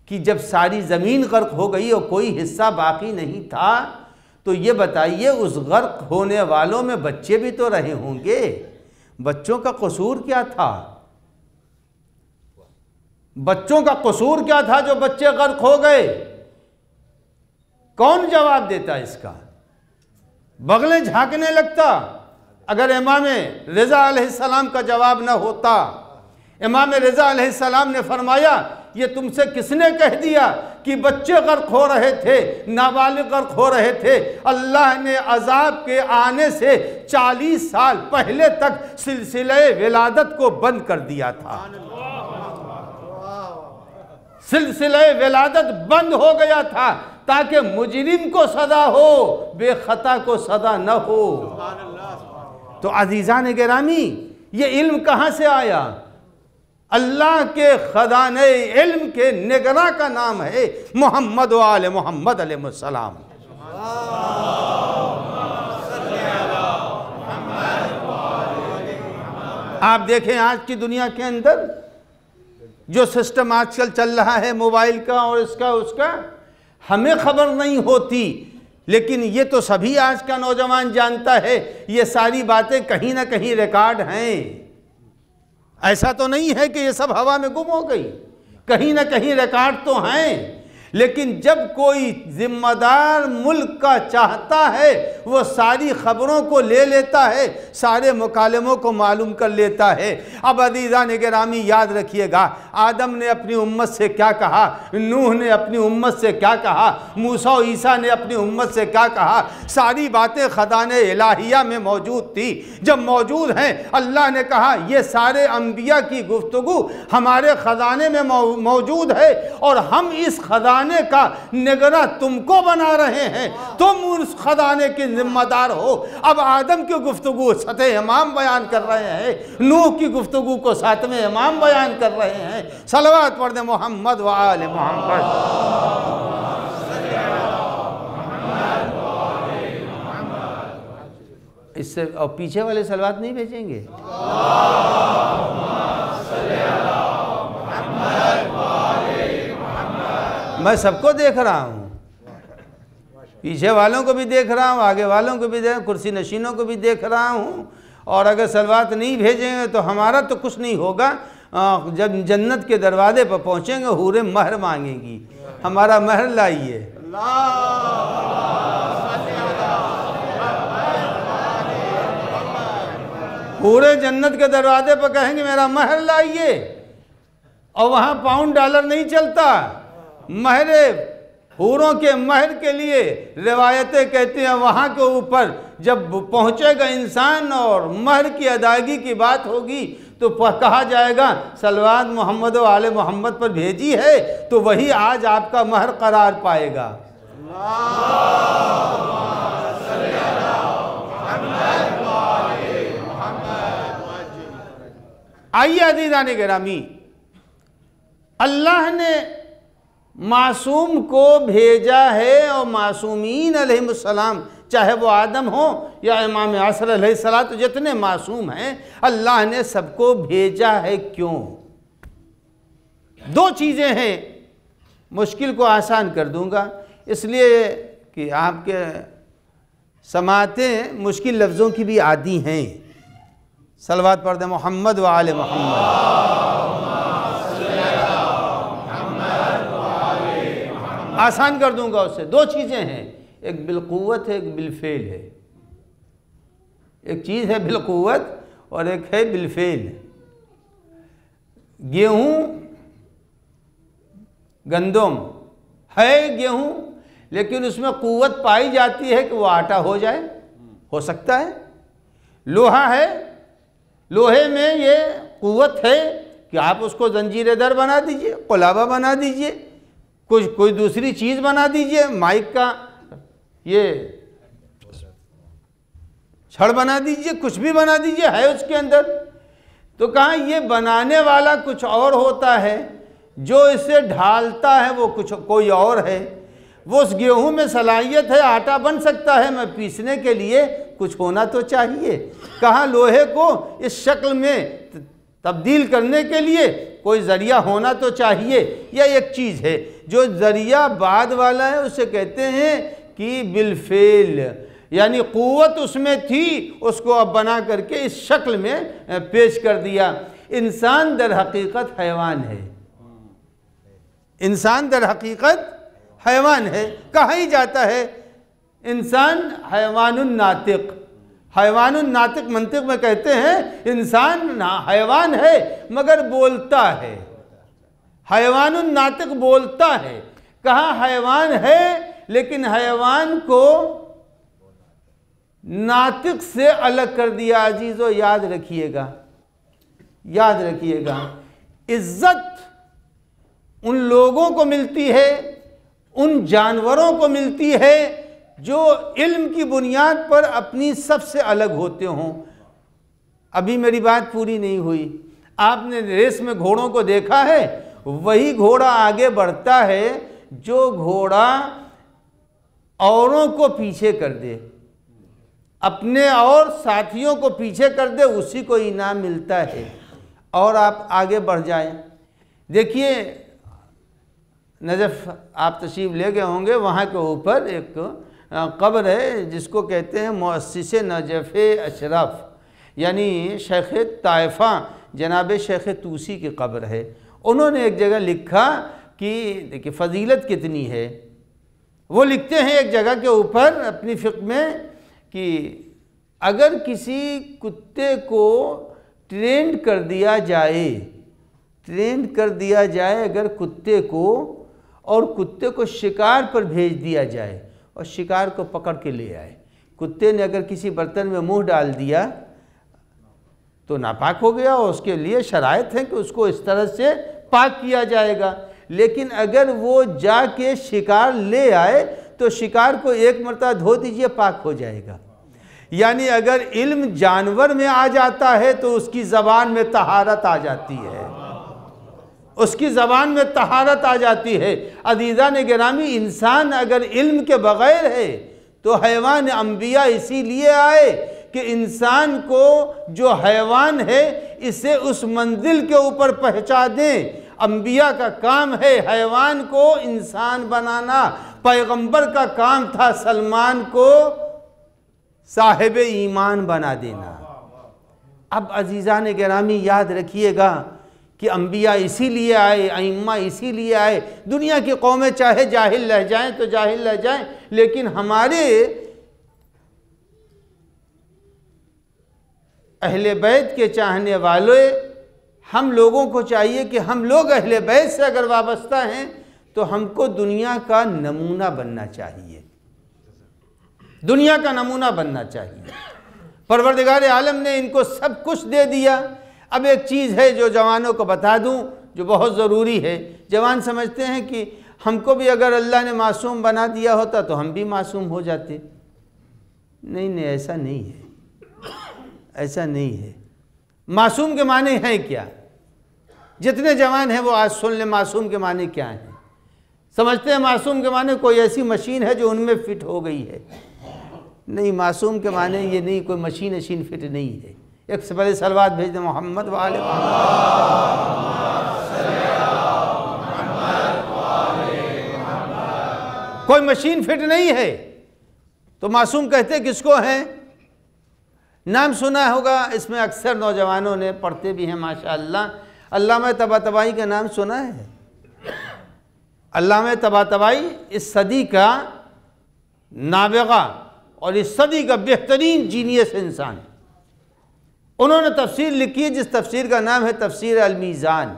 کہ جب ساری زمین غرق ہو گئی اور کوئی حصہ باقی نہیں تھا، تو یہ بتائیے، اس غرق ہونے والوں میں بچے بھی تو رہے ہوں گے؟ بچوں کا قصور کیا تھا؟ بچوں کا قصور کیا تھا جو بچے غرق ہو گئے؟ کون جواب دیتا اس کا؟ بغلیں جھانکنے لگتا۔ اگر امام رضا علیہ السلام کا جواب نہ ہوتا، امام رضا علیہ السلام نے فرمایا، یہ تم سے کس نے کہہ دیا کہ بچے غرق ہو رہے تھے، نابالغ غرق ہو رہے تھے؟ اللہ نے عذاب کے آنے سے چالیس سال پہلے تک سلسلہ ولادت کو بند کر دیا تھا۔ سلسلہ ولادت بند ہو گیا تھا۔ تاکہ مجرم کو صدا ہو، بے خطا کو صدا نہ ہو۔ تو عزیزان گرامی، یہ علم کہاں سے آیا؟ اللہ کے خدان علم کے نگراں کا نام ہے محمد و آل محمد علیہ السلام۔ آپ دیکھیں آج کی دنیا کے اندر، جو سسٹم آج کل چل رہا ہے موبائل کا اور اس کا اس کا ہمیں خبر نہیں ہوتی۔ لیکن یہ تو سبھی آج کا نوجوان جانتا ہے، یہ ساری باتیں کہیں نہ کہیں ریکارڈ ہیں۔ ایسا تو نہیں ہے کہ یہ سب ہوا میں گم ہو گئی۔ کہیں نہ کہیں ریکارڈ تو ہیں۔ لیکن جب کوئی ذمہ دار ملک کا چاہتا ہے، وہ ساری خبروں کو لے لیتا ہے، سارے مکالموں کو معلوم کر لیتا ہے۔ اب عزیزان گرامی، یاد رکھیے گا، آدم نے اپنی امت سے کیا کہا؟ نوح نے اپنی امت سے کیا کہا؟ موسیٰ و عیسیٰ نے اپنی امت سے کیا کہا؟ ساری باتیں خدان الہیہ میں موجود تھی۔ جب موجود ہیں، اللہ نے کہا، یہ سارے انبیاء کی گفتگو ہمارے خزانے میں موجود ہے اور ہم اس خزانے کا نگرہ تم کو بنا رہے ہیں۔ تم اس خزانے کے ذمہ دار ہو۔ اب آدم کی گفتگو سطح امام بیان کر رہے ہیں۔ نوح کی گفتگو کو ساتویں امام بیان کر رہے ہیں۔ صلوات پڑھ دیں محمد و آل محمد۔ اس سے اور پیچھے والے سلوات نہیں بھیجیں گے؟ میں سب کو دیکھ رہا ہوں۔ پیچھے والوں کو بھی دیکھ رہا ہوں، آگے والوں کو بھی دیکھ کرسی نشینوں کو بھی دیکھ رہا ہوں۔ اور اگر سلوات نہیں بھیجیں گے تو ہمارا تو کچھ نہیں ہوگا۔ جب جنت کے دروازے پر پہنچیں گے حوریں مہر مانگیں گی۔ ہمارا مہر لائیے۔ پورے جنت کے دروازے پر کہیں گے، میرا مہر لائیے۔ اور وہاں پاؤنڈ ڈالر نہیں چلتا۔ مہر حوروں کے مہر کے لیے روایتیں کہتے ہیں۔ وہاں کے اوپر جب پہنچے گا انسان اور مہر کی ادائیگی کی بات ہوگی تو کہا جائے گا سلوات محمد و آل محمد پر بھیجی ہے تو وہی آج آپ کا مہر قرار پائے گا۔ آئیے عزیزان گرامی، اللہ نے معصوم کو بھیجا ہے اور معصومین علیہ السلام، چاہے وہ آدم ہو یا امام عصر علیہ السلام، تو جتنے معصوم ہیں، اللہ نے سب کو بھیجا ہے کیوں؟ دو چیزیں ہیں، مشکل کو آسان کر دوں گا، اس لیے کہ آپ کے سماعتیں مشکل لفظوں کی بھی عادی ہیں۔ سلوات پڑھ دیں، محمد و آل محمد۔ آسان کر دوں گا اس سے۔ دو چیزیں ہیں۔ ایک بالقوت ہے، ایک بالفعل ہے۔ ایک چیز ہے بالقوت اور ایک ہے بالفعل۔ گیہوں، گندم۔ ہے گیہوں، لیکن اس میں قوت پائی جاتی ہے کہ وہ آٹا ہو جائے، ہو سکتا ہے۔ لوہا ہے۔ لوہے میں یہ قوت ہے کہ آپ اس کو زنجیر در بنا دیجیے، قلابہ بنا دیجیے۔ کچھ کوئی دوسری چیز بنا دیجیے، مائک کا یہ چھڑ بنا دیجیے، کچھ بھی بنا دیجیے، ہے اس کے اندر۔ تو کہاں یہ بنانے والا کچھ اور ہوتا ہے، جو اسے ڈھالتا ہے، وہ کچھ کوئی اور ہے۔ وہ اس گیہوں میں صلاحیت ہے، آٹا بن سکتا ہے، میں پیسنے کے لیے کچھ ہونا تو چاہیے۔ کہاں لوہے کو اس شکل میں تبدیل کرنے کے لیے کوئی ذریعہ ہونا تو چاہیے یا ایک چیز ہے۔ جو ذریعہ بعد والا ہے، اسے کہتے ہیں کہ بالفعل یعنی قوت اس میں تھی، اس کو اب بنا کر کے اس شکل میں پیش کر دیا۔ انسان در حقیقت حیوان ہے۔ انسان در حقیقت حیوان ہے۔ کہا ہی جاتا ہے۔ انسان حیوان الناطق۔ حیوان الناطق منطق میں کہتے ہیں، انسان حیوان ہے، مگر بولتا ہے۔ حیوان الناطق بولتا ہے۔ کہاں حیوان ہے، لیکن حیوان کو ناطق سے الگ کر دیا۔ عزیزو، یاد رکھیے گا۔ یاد رکھیے گا۔ عزت ان لوگوں کو ملتی ہے، ان جانوروں کو ملتی ہے جو علم کی بنیاد پر اپنی سب سے الگ ہوتے ہوں۔ ابھی میری بات پوری نہیں ہوئی۔ آپ نے ریس میں گھوڑوں کو دیکھا ہے؟ وہی گھوڑا آگے بڑھتا ہے جو گھوڑا اوروں کو پیچھے کر دے۔ اپنے اور ساتھیوں کو پیچھے کر دے، اسی کو انعام ملتا ہے۔ اور آپ آگے بڑھ جائیں۔ دیکھیے، نجف، آپ تشریف لے گئے ہوں گے۔ وہاں کے اوپر ایک قبر ہے، جس کو کہتے ہیں مؤسس نجف اشرف یعنی شیخ طائفہ، جناب شیخ توسی کی قبر ہے۔ انہوں نے ایک جگہ لکھا کہ دیکھیں فضیلت کتنی ہے۔ وہ لکھتے ہیں ایک جگہ کے اوپر اپنی فقہ میں کہ اگر کسی کتے کو ٹرینڈ کر دیا جائے، ٹرینڈ کر دیا جائے اگر کتے کو اور کتے کو شکار پر بھیج دیا جائے اور شکار کو پکڑ کے لے آئے۔ کتے نے اگر کسی برتن میں منہ ڈال دیا تو ناپاک ہو گیا اور اس کے لیے شرائط ہیں کہ اس کو اس طرح سے پاک کیا جائے گا۔ لیکن اگر وہ جا کے شکار لے آئے تو شکار کو ایک مرتبہ دھو دیجیے، پاک ہو جائے گا۔ یعنی اگر علم جانور میں آ جاتا ہے تو اس کی زبان میں طہارت آ جاتی ہے۔ اس کی زبان میں طہارت آ جاتی ہے۔ عزیزان گرامی، انسان اگر علم کے بغیر ہے تو حیوان انبیاء اسی لیے آئے کہ انسان کو جو حیوان ہے اسے اس منزل کے اوپر پہنچا دیں۔ انبیاء کا کام ہے حیوان کو انسان بنانا۔ پیغمبر کا کام تھا سلمان کو صاحب ایمان بنا دینا۔ اب عزیزان گرامی، یاد رکھیے گا کہ انبیاء اسی لیے آئے، ائمہ اسی لیے آئے۔ دنیا کی قومیں چاہے جاہل رہ جائیں تو جاہل رہ جائیں، لیکن ہمارے اہل بیت کے چاہنے والے ہم لوگوں کو چاہیے کہ ہم لوگ اہل بیت سے اگر وابستہ ہیں تو ہم کو دنیا کا نمونہ بننا چاہیے۔ دنیا کا نمونہ بننا چاہیے۔ پروردگار عالم نے ان کو سب کچھ دے دیا۔ اب ایک چیز ہے جو جوانوں کو بتا دوں جو بہت ضروری ہے۔ جوان سمجھتے ہیں کہ ہم کو بھی اگر اللہ نے معصوم بنا دیا ہوتا تو ہم بھی معصوم ہو جاتے۔ نہیں نہیں، ایسا نہیں ہے۔ ایسا نہیں ہے۔ معصوم کے معنی ہیں کیا؟ جتنے جوان ہیں وہ آج سن لیں معصوم کے معنی کیا ہیں؟ سمجھتے ہیں معصوم کے معنی کوئی ایسی مشین ہے جو ان میں فٹ ہو گئی ہے؟ نہیں، معصوم کے معنی یہ نہیں، کوئی مشین اشین فٹ نہیں ہے۔ ایک سے پہلے سلوات بھیج دیں، محمد والے کوئی مشین فٹ نہیں ہے۔ تو معصوم کہتے کس کو ہیں؟ نام سنا ہوگا، اس میں اکثر نوجوانوں نے پڑھتے بھی ہیں، ماشاءاللہ۔ علامہ تبا تبائی کا نام سنا ہے۔ علامہ تبا تبائی اس صدی کا نابغہ اور اس صدی کا بہترین جینیس انسان انہوں نے تفسیر لکھی ہے، جس تفسیر کا نام ہے تفسیر المیزان۔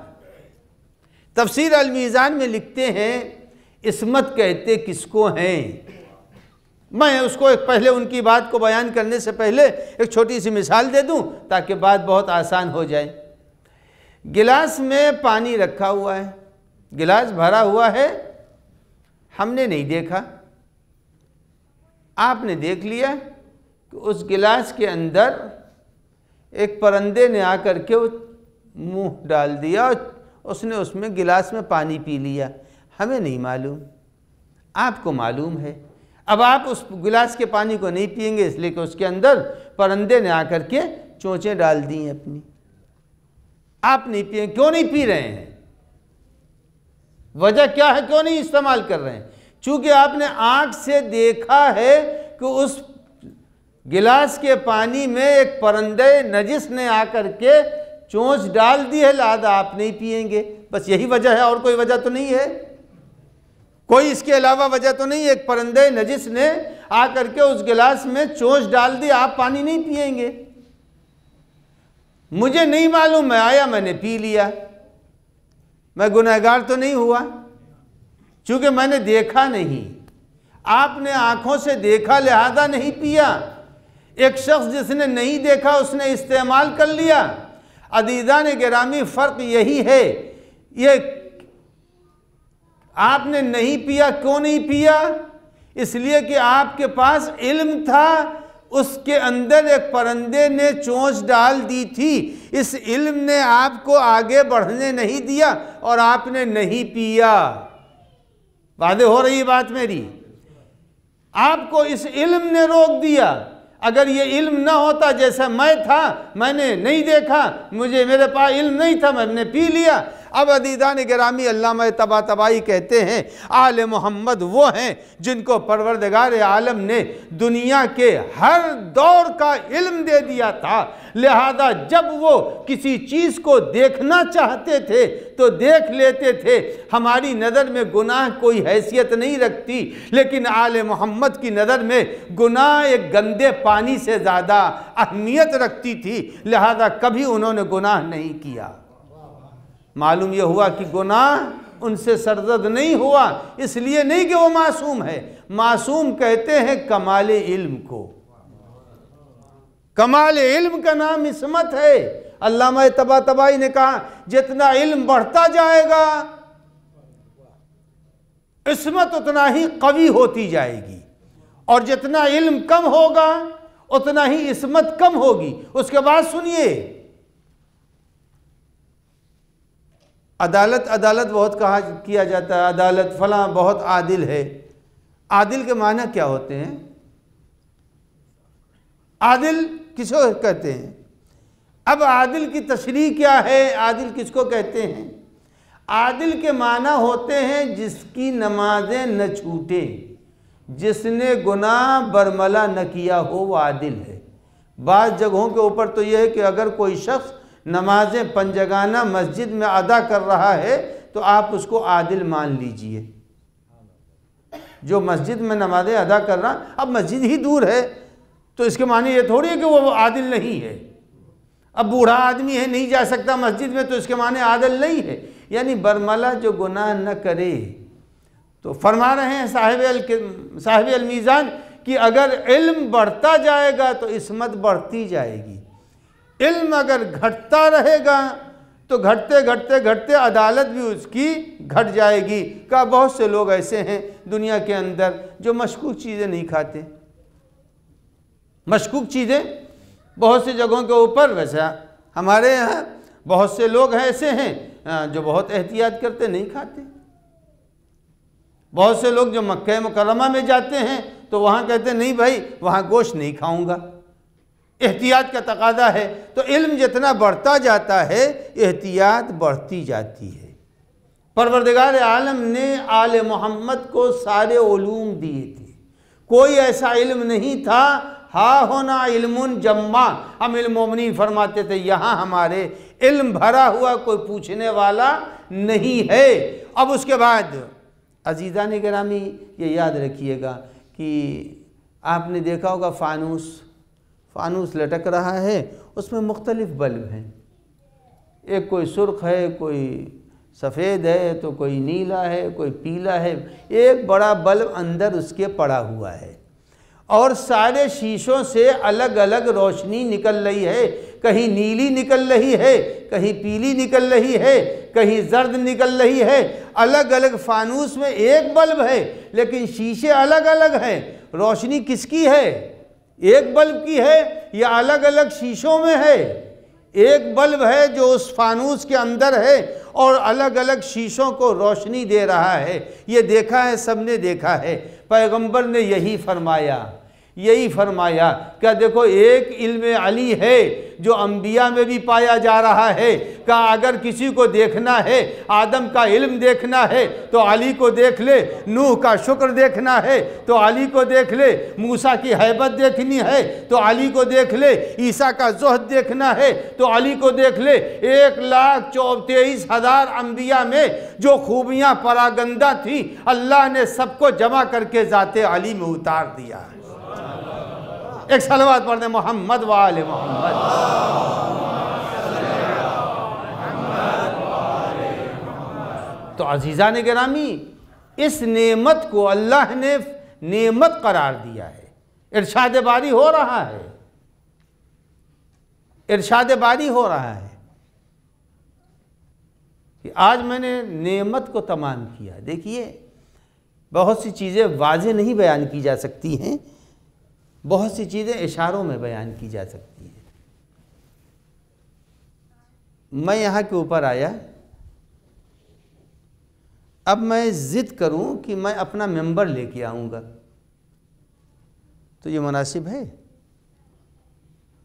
تفسیر المیزان میں لکھتے ہیں، عصمت کہتے کس کو ہیں۔ میں اس کو ایک پہلے ان کی بات کو بیان کرنے سے پہلے ایک چھوٹی سی مثال دے دوں تاکہ بات بہت آسان ہو جائے۔ گلاس میں پانی رکھا ہوا ہے، گلاس بھرا ہوا ہے، ہم نے نہیں دیکھا۔ آپ نے دیکھ لیا کہ اس گلاس کے اندر ایک پرندے نے آ کر کے منہ ڈال دیا اور اس نے اس میں گلاس میں پانی پی لیا۔ ہمیں نہیں معلوم۔ آپ کو معلوم ہے۔ اب آپ اس گلاس کے پانی کو نہیں پئیں گے، اس لیے کہ اس کے اندر پرندے نے آ کر کے چونچیں ڈال دی ہیں اپنی۔ آپ نہیں پئیں کیوں نہیں پی رہے ہیں؟ وجہ کیا ہے؟ کیوں نہیں استعمال کر رہے ہیں؟ چونکہ آپ نے آنکھ سے دیکھا ہے کہ اس گلاس کے پانی میں ایک پرندے نجس نے آ کر کے چونچ ڈال دی ہے، لہذا آپ نہیں پئیں گے۔ بس یہی وجہ ہے، اور کوئی وجہ تو نہیں ہے۔ کوئی اس کے علاوہ وجہ تو نہیں، ایک پرندے نجس نے آ کر کے اس گلاس میں چونچ ڈال دی، آپ پانی نہیں پئیں گے۔ مجھے نہیں معلوم، میں آیا، میں نے پی لیا۔ میں گنہگار تو نہیں ہوا، چونکہ میں نے دیکھا نہیں۔ آپ نے آنکھوں سے دیکھا، لہذا نہیں پیا۔ ایک شخص جس نے نہیں دیکھا، اس نے استعمال کر لیا۔ عدیدان گرامی، فرق یہی ہے۔ یہ آپ نے نہیں پیا، کیوں نہیں پیا؟ اس لیے کہ آپ کے پاس علم تھا۔ اس کے اندر ایک پرندے نے چونچ ڈال دی تھی۔ اس علم نے آپ کو آگے بڑھنے نہیں دیا اور آپ نے نہیں پیا۔ واضح ہو رہی بات میری؟ آپ کو اس علم نے روک دیا۔ اگر یہ علم نہ ہوتا جیسا میں تھا، میں نے نہیں دیکھا، مجھے میرے پاس علم نہیں تھا، میں نے پی لیا۔ اب عدیدان گرامی علامہ تبا تبائی کہتے ہیں، آل محمد وہ ہیں جن کو پروردگار عالم نے دنیا کے ہر دور کا علم دے دیا تھا۔ لہذا جب وہ کسی چیز کو دیکھنا چاہتے تھے تو دیکھ لیتے تھے۔ ہماری نظر میں گناہ کوئی حیثیت نہیں رکھتی، لیکن آل محمد کی نظر میں گناہ ایک گندے پانی سے زیادہ اہمیت رکھتی تھی۔ لہذا کبھی انہوں نے گناہ نہیں کیا۔ معلوم یہ ہوا کہ گناہ ان سے سرزد نہیں ہوا، اس لیے نہیں کہ وہ معصوم ہے۔ معصوم کہتے ہیں کمال علم کو۔ کمال علم کا نام عصمت ہے۔ علامہ تبا تبائی نے کہا، جتنا علم بڑھتا جائے گا، عصمت اتنا ہی قوی ہوتی جائے گی۔ اور جتنا علم کم ہوگا، اتنا ہی عصمت کم ہوگی۔ اس کے بعد سنیے عدالت عدالت بہت کہا، کیا جاتا ہے، عدالت فلاں بہت عادل ہے۔ عادل کے معنی کیا ہوتے ہیں؟ عادل کس کو کہتے ہیں؟ اب عادل کی تشریح کیا ہے؟ عادل کس کو کہتے ہیں؟ عادل کے معنی ہوتے ہیں جس کی نمازیں نہ چھوٹے، جس نے گناہ برملا نہ کیا ہو، وہ عادل ہے۔ بعض جگہوں کے اوپر تو یہ ہے کہ اگر کوئی شخص نمازیں پنجگانہ مسجد میں ادا کر رہا ہے، تو آپ اس کو عادل مان لیجیے۔ جو مسجد میں نمازیں ادا کر رہا، اب مسجد ہی دور ہے، تو اس کے معنی یہ تھوڑی ہے کہ وہ عادل نہیں ہے۔ اب بوڑھا آدمی ہے، نہیں جا سکتا مسجد میں، تو اس کے معنی عادل نہیں ہے۔ یعنی برملا جو گناہ نہ کرے۔ تو فرما رہے ہیں صاحب صاحب المیزان کہ اگر علم بڑھتا جائے گا تو عصمت بڑھتی جائے گی۔ علم اگر گھٹتا رہے گا، تو گھٹتے گھٹتے گھٹتے عدالت بھی اس کی گھٹ جائے گی۔ کہ بہت سے لوگ ایسے ہیں دنیا کے اندر جو مشکوک چیزیں نہیں کھاتے۔ مشکوک چیزیں بہت سی جگہوں کے اوپر، ویسے ہمارے یہاں بہت سے لوگ ایسے ہیں جو بہت احتیاط کرتے نہیں کھاتے۔ بہت سے لوگ جو مکہ مکرمہ میں جاتے ہیں تو وہاں کہتے ہیں، نہیں بھائی، وہاں گوشت نہیں کھاؤں گا۔ احتیاط کا تقاضا ہے۔ تو علم جتنا بڑھتا جاتا ہے، احتیاط بڑھتی جاتی ہے۔ پروردگار عالم نے آل محمد کو سارے علوم دیے تھے۔ کوئی ایسا علم نہیں تھا۔ ہا ہونا علم جمع۔ ہم علم فرماتے تھے، یہاں ہمارے علم بھرا ہوا کوئی پوچھنے والا نہیں ہے۔ اب اس کے بعد، عزیزان گرامی، یہ یاد رکھیے گا کہ آپ نے دیکھا ہوگا فانوس۔ فانوس لٹک رہا ہے، اس میں مختلف بلب ہیں۔ ایک کوئی سرخ ہے، کوئی سفید ہے، تو کوئی نیلا ہے، کوئی پیلا ہے۔ ایک بڑا بلب اندر اس کے پڑا ہوا ہے۔ اور سارے شیشوں سے الگ الگ روشنی نکل رہی ہے۔ کہیں نیلی نکل رہی ہے، کہیں پیلی نکل رہی ہے، کہیں زرد نکل رہی ہے۔ الگ الگ فانوس میں ایک بلب ہے، لیکن شیشے الگ الگ ہیں۔ روشنی کس کی ہے؟ ایک بلب کی ہے یا الگ الگ شیشوں میں ہے؟ ایک بلب ہے جو اس فانوس کے اندر ہے اور الگ الگ شیشوں کو روشنی دے رہا ہے۔ یہ دیکھا ہے، سب نے دیکھا ہے۔ پیغمبر نے یہی فرمایا۔ یہی فرمایا کیا دیکھو ایک علم علی ہے جو انبیاء میں بھی پایا جا رہا ہے، کہ اگر کسی کو دیکھنا ہے، آدم کا علم دیکھنا ہے، تو علی کو دیکھ لے، نوح کا شکر دیکھنا ہے، تو علی کو دیکھ لے، موسیٰ کی حیبت دیکھنی ہے، تو علی کو دیکھ لے، عیسیٰ کا زہد دیکھنا ہے، تو علی کو دیکھ لے۔ ایک لاکھ تیئیس ہزار انبیاء میں جو خوبیاں، پراگندہ تھیں، اللہ نے سب کو جمع کر کے ذات علی میں اتار دیا۔ ہے ایک سلوات پڑھ دیں، محمد وآل محمد۔ تو عزیزان گرامی، اس نعمت کو اللہ نے نعمت قرار دیا ہے۔ ارشاد باری ہو رہا ہے۔ ارشاد باری ہو رہا ہے کہ آج میں نے نعمت کو تمام کیا۔ دیکھیے، بہت سی چیزیں واضح نہیں بیان کی جا سکتی ہیں۔ بہت سی چیزیں اشاروں میں بیان کی جا سکتی ہیں۔ میں یہاں کے اوپر آیا۔ اب میں ضد کروں کہ میں اپنا ممبر لے کے آؤں گا۔ تو یہ مناسب ہے؟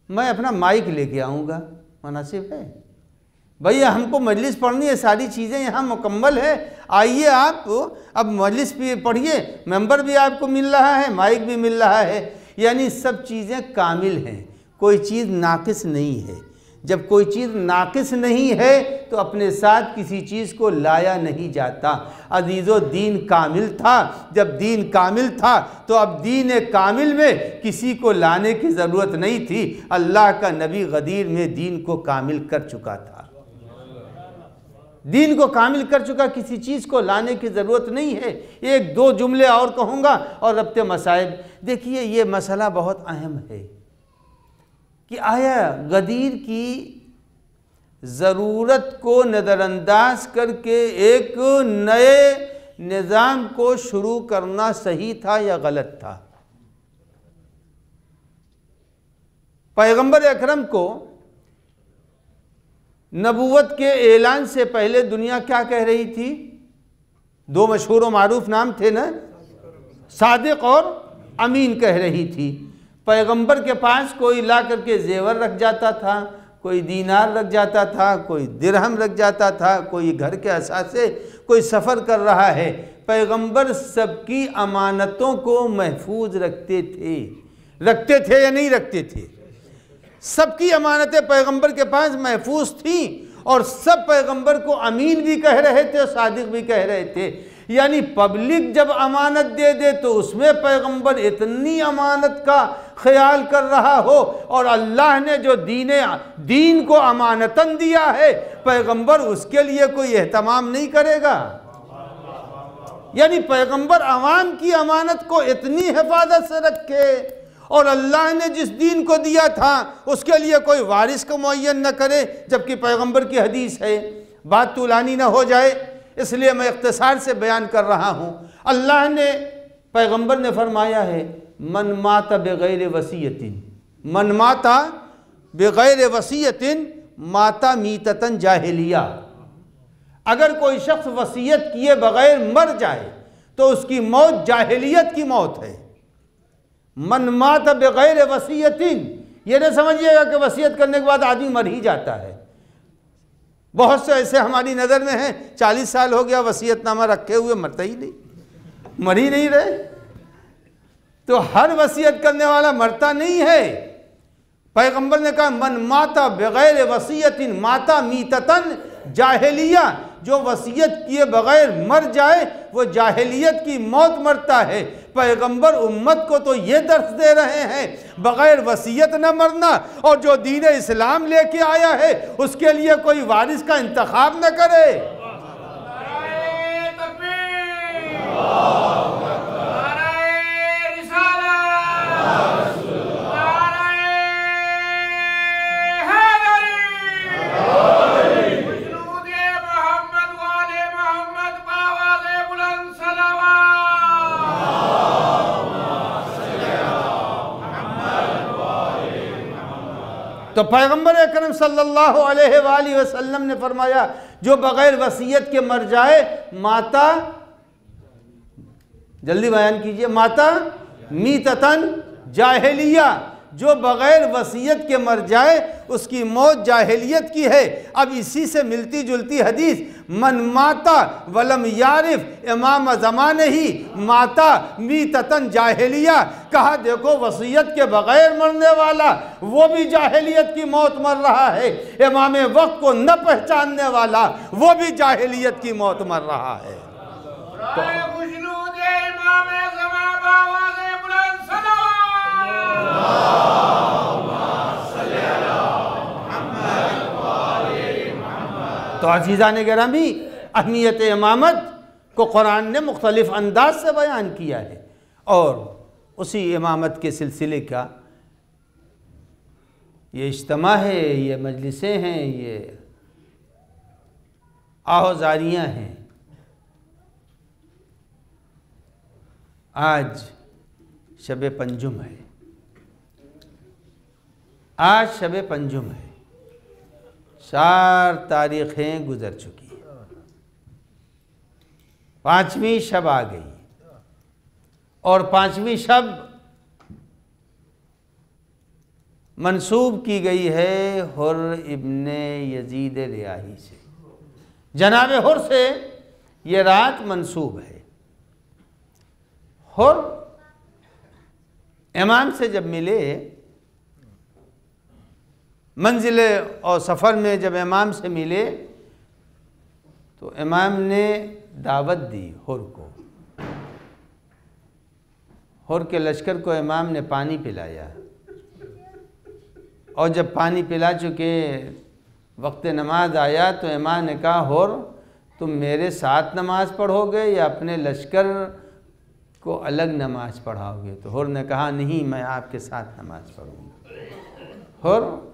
میں اپنا مائک لے کے آؤں گا۔ مناسب ہے؟ بھئی ہم کو مجلس پڑھنی ہے، ساری چیزیں یہاں مکمل ہے آئیے آپ، اب مجلس بھی پڑھیے، ممبر بھی آپ کو مل رہا ہے، مائک بھی مل رہا ہے۔ یعنی سب چیزیں کامل ہیں، کوئی چیز ناقص نہیں ہے۔ جب کوئی چیز ناقص نہیں ہے تو اپنے ساتھ کسی چیز کو لایا نہیں جاتا۔ عزیز و دین کامل تھا۔ جب دین کامل تھا تو اب دین کامل میں کسی کو لانے کی ضرورت نہیں تھی۔ اللہ کا نبی غدیر میں دین کو کامل کر چکا تھا۔ دین کو کامل کر چکا، کسی چیز کو لانے کی ضرورت نہیں ہے۔ ایک دو جملے اور کہوں گا اور ربط مسائب دیکھیے، یہ مسئلہ بہت اہم ہے کہ آیا غدیر کی ضرورت کو نظر انداز کر کے ایک نئے نظام کو شروع کرنا صحیح تھا یا غلط تھا؟ پیغمبر اکرم کو نبوت کے اعلان سے پہلے دنیا کیا کہہ رہی تھی؟ دو مشہور و معروف نام تھے نا؟ صادق اور امین کہہ رہی تھی۔ پیغمبر کے پاس کوئی لا کر کے زیور رکھ جاتا تھا، کوئی دینار رکھ جاتا تھا، کوئی درہم رکھ جاتا تھا، کوئی گھر کے اثاثے، کوئی سفر کر رہا ہے۔ پیغمبر سب کی امانتوں کو محفوظ رکھتے تھے۔ رکھتے تھے یا نہیں رکھتے تھے؟ سب کی امانتیں پیغمبر کے پاس محفوظ تھیں اور سب پیغمبر کو امین بھی کہہ رہے تھے اور صادق بھی کہہ رہے تھے۔ یعنی پبلک جب امانت دے دے تو اس میں پیغمبر اتنی امانت کا خیال کر رہا ہو اور اللہ نے جو دین دین کو امانتاً دیا ہے، پیغمبر اس کے لیے کوئی اہتمام نہیں کرے گا۔ یعنی پیغمبر عوام کی امانت کو اتنی حفاظت سے رکھے۔ اور اللہ نے جس دین کو دیا تھا، اس کے لیے کوئی وارث کو معین نہ کرے، جبکہ پیغمبر کی حدیث ہے، بات طولانی نہ ہو جائے، اس لیے میں اختصار سے بیان کر رہا ہوں۔ اللہ نے، پیغمبر نے فرمایا ہے، من مات بغیر وسیعت من ماتا بغیر وسیعت ماتا میتتن جاہلیہ اگر کوئی شخص وسیعت کیے بغیر مر جائے، تو اس کی موت جاہلیت کی موت ہے۔ من مات بغیر وسیعت یہ نہ سمجھئے گا کہ وسیعت کرنے کے بعد آدمی مر ہی جاتا ہے۔ بہت سے ایسے ہماری نظر میں ہیں، چالیس سال ہو گیا وسیعت نامہ رکھے ہوئے، مرتا ہی نہیں، مر ہی نہیں رہے۔ تو ہر وسیعت کرنے والا مرتا نہیں ہے۔ پیغمبر نے کہا، من ماتا بغیر وسیعت ماتا میتتن جاہلیہ، جو وسیعت کیے بغیر مر جائے، وہ جاہلیت کی موت مرتا ہے۔ پیغمبر امت کو تو یہ درس دے رہے ہیں، بغیر وسیعت نہ مرنا، اور جو دین اسلام لے کے آیا ہے، اس کے لیے کوئی وارث کا انتخاب نہ کرے۔ تو پیغمبر اکرم صلی اللہ علیہ وآلہ وسلم نے فرمایا، جو بغیر وسیعت کے مر جائے، ماتا، جلدی بیان کیجیے، ماتا میتتن جاہلیہ۔ جو بغیر وسیعت کے مر جائے، اس کی موت جاہلیت کی ہے۔ اب اسی سے ملتی جلتی حدیث، من ماتا ولم یارف امام زمان ہی ماتا میتتن جاہلیہ۔ کہا، دیکھو وسیعت کے بغیر مرنے والا، وہ بھی جاہلیت کی موت مر رہا ہے۔ امام وقت کو نہ پہچاننے والا، وہ بھی جاہلیت کی موت مر رہا ہے۔ تو عزیزان گرامی، اہمیت امامت کو قرآن نے مختلف انداز سے بیان کیا ہے اور اسی امامت کے سلسلے کا یہ اجتماع ہے، یہ مجلسیں ہیں، یہ آہوزاریاں ہیں۔ آج شب پنجم ہے۔ آج شب پنجم ہے۔ چار تاریخیں گزر چکی ہیں۔ پانچویں شب آ گئی اور پانچویں شب منسوب کی گئی ہے حر ابن یزید ریاہی سے۔ جناب حر سے یہ رات منسوب ہے۔ حر امام سے جب ملے منزل اور سفر میں جب امام سے ملے تو امام نے دعوت دی حر کو۔ حر کے لشکر کو امام نے پانی پلایا۔ اور جب پانی پلا چکے، وقت نماز آیا تو امام نے کہا، حر، تم میرے ساتھ نماز پڑھو گے یا اپنے لشکر کو الگ نماز پڑھاؤ گے؟ تو حر نے کہا، نہیں، میں آپ کے ساتھ نماز پڑھوں گا۔ حر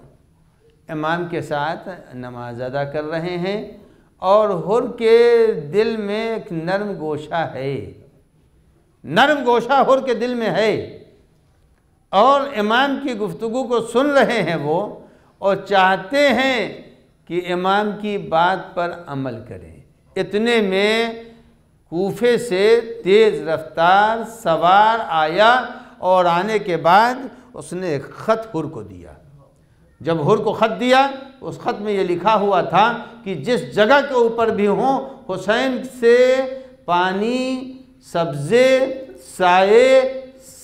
امام کے ساتھ نماز ادا کر رہے ہیں اور حر کے دل میں ایک نرم گوشہ ہے۔ نرم گوشہ حر کے دل میں ہے۔ اور امام کی گفتگو کو سن رہے ہیں وہ اور چاہتے ہیں کہ امام کی بات پر عمل کریں۔ اتنے میں کوفے سے تیز رفتار سوار آیا اور آنے کے بعد اس نے ایک خط حر کو دیا۔ جب حر کو خط دیا، اس خط میں یہ لکھا ہوا تھا کہ جس جگہ کے اوپر بھی ہوں، حسین سے پانی، سبزے، سائے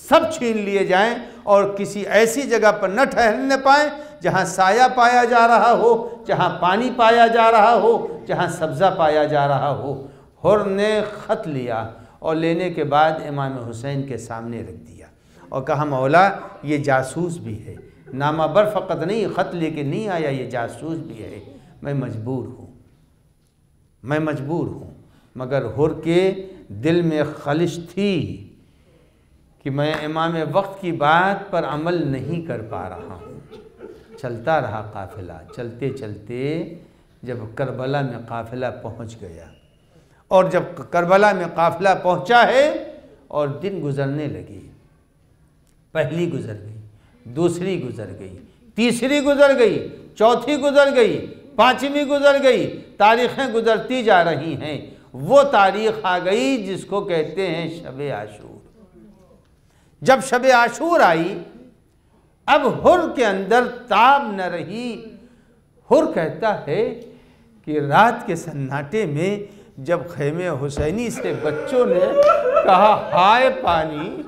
سب چھین لیے جائیں اور کسی ایسی جگہ پر نہ ٹھہرنے پائیں جہاں سایہ پایا جا رہا ہو، جہاں پانی پایا جا رہا ہو، جہاں سبزہ پایا جا رہا ہو۔ حر نے خط لیا اور لینے کے بعد امام حسین کے سامنے رکھ دیا۔ اور کہا، مولا، یہ جاسوس بھی ہے۔ نامہ بر فقط نہیں، خط لے کے نہیں آیا، یہ جاسوس بھی ہے۔ میں مجبور ہوں۔ میں مجبور ہوں۔ مگر حر کے دل میں خلش تھی کہ میں امام وقت کی بات پر عمل نہیں کر پا رہا ہوں۔ چلتا رہا قافلہ۔ چلتے چلتے جب کربلا میں قافلہ پہنچ گیا۔ اور جب کربلا میں قافلہ پہنچا ہے اور دن گزرنے لگی۔ پہلی گزر گئی۔ دوسری گزر گئی، تیسری گزر گئی، چوتھی گزر گئی، پانچویں گزر گئی، تاریخیں گزرتی جا رہی ہیں۔ وہ تاریخ آ گئی جس کو کہتے ہیں شب عاشور۔ جب شب عاشور آئی، اب حر کے اندر تاب نہ رہی۔ حر کہتا ہے کہ رات کے سناٹے میں جب خیمے حسینی سے بچوں نے کہا، ہائے پانی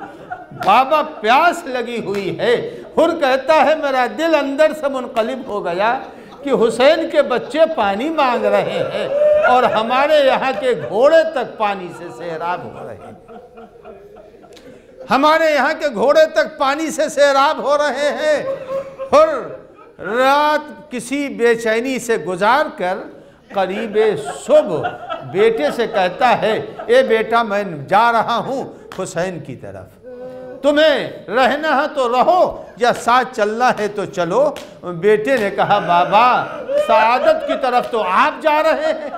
بابا پیاس لگی ہوئی ہے۔ حر کہتا ہے میرا دل اندر سے منقلب ہو گیا کہ حسین کے بچے پانی مانگ رہے ہیں اور ہمارے یہاں کے گھوڑے تک پانی سے سیراب ہو رہے ہیں۔ ہمارے یہاں کے گھوڑے تک پانی سے سیراب ہو رہے ہیں۔ اور رات کسی بے چینی سے گزار کر قریب صبح بیٹے سے کہتا ہے، اے بیٹا، میں جا رہا ہوں حسین کی طرف۔ تمہیں رہنا ہے تو رہو، یا ساتھ چلنا ہے تو چلو۔ بیٹے نے کہا، بابا، سعادت کی طرف تو آپ جا رہے ہیں۔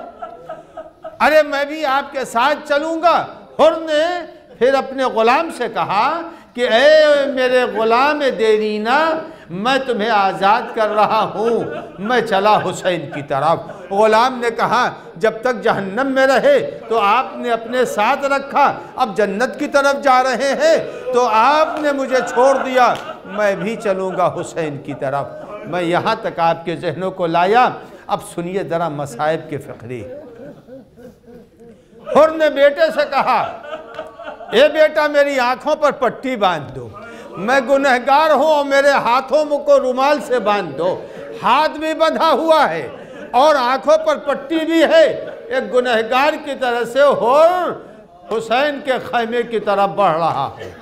ارے، میں بھی آپ کے ساتھ چلوں گا۔ ہر نے پھر اپنے غلام سے کہا کہ، اے میرے غلام دیرینہ میں تمہیں آزاد کر رہا ہوں۔ میں چلا حسین کی طرف۔ غلام نے کہا، جب تک جہنم میں رہے تو آپ نے اپنے ساتھ رکھا۔ اب جنت کی طرف جا رہے ہیں تو آپ نے مجھے چھوڑ دیا۔ میں بھی چلوں گا حسین کی طرف۔ میں یہاں تک آپ کے ذہنوں کو لایا۔ اب سنیے ذرا مصائب کے فقری حر نے بیٹے سے کہا، اے بیٹا، میری آنکھوں پر پٹی باندھ دو۔ میں گنہگار ہوں اور میرے ہاتھوں کو رومال سے باندھ دو۔ ہاتھ بھی بندھا ہوا ہے اور آنکھوں پر پٹی بھی ہے۔ ایک گنہگار کی طرح سے ہور حسین کے خیمے کی طرف بڑھ رہا ہے۔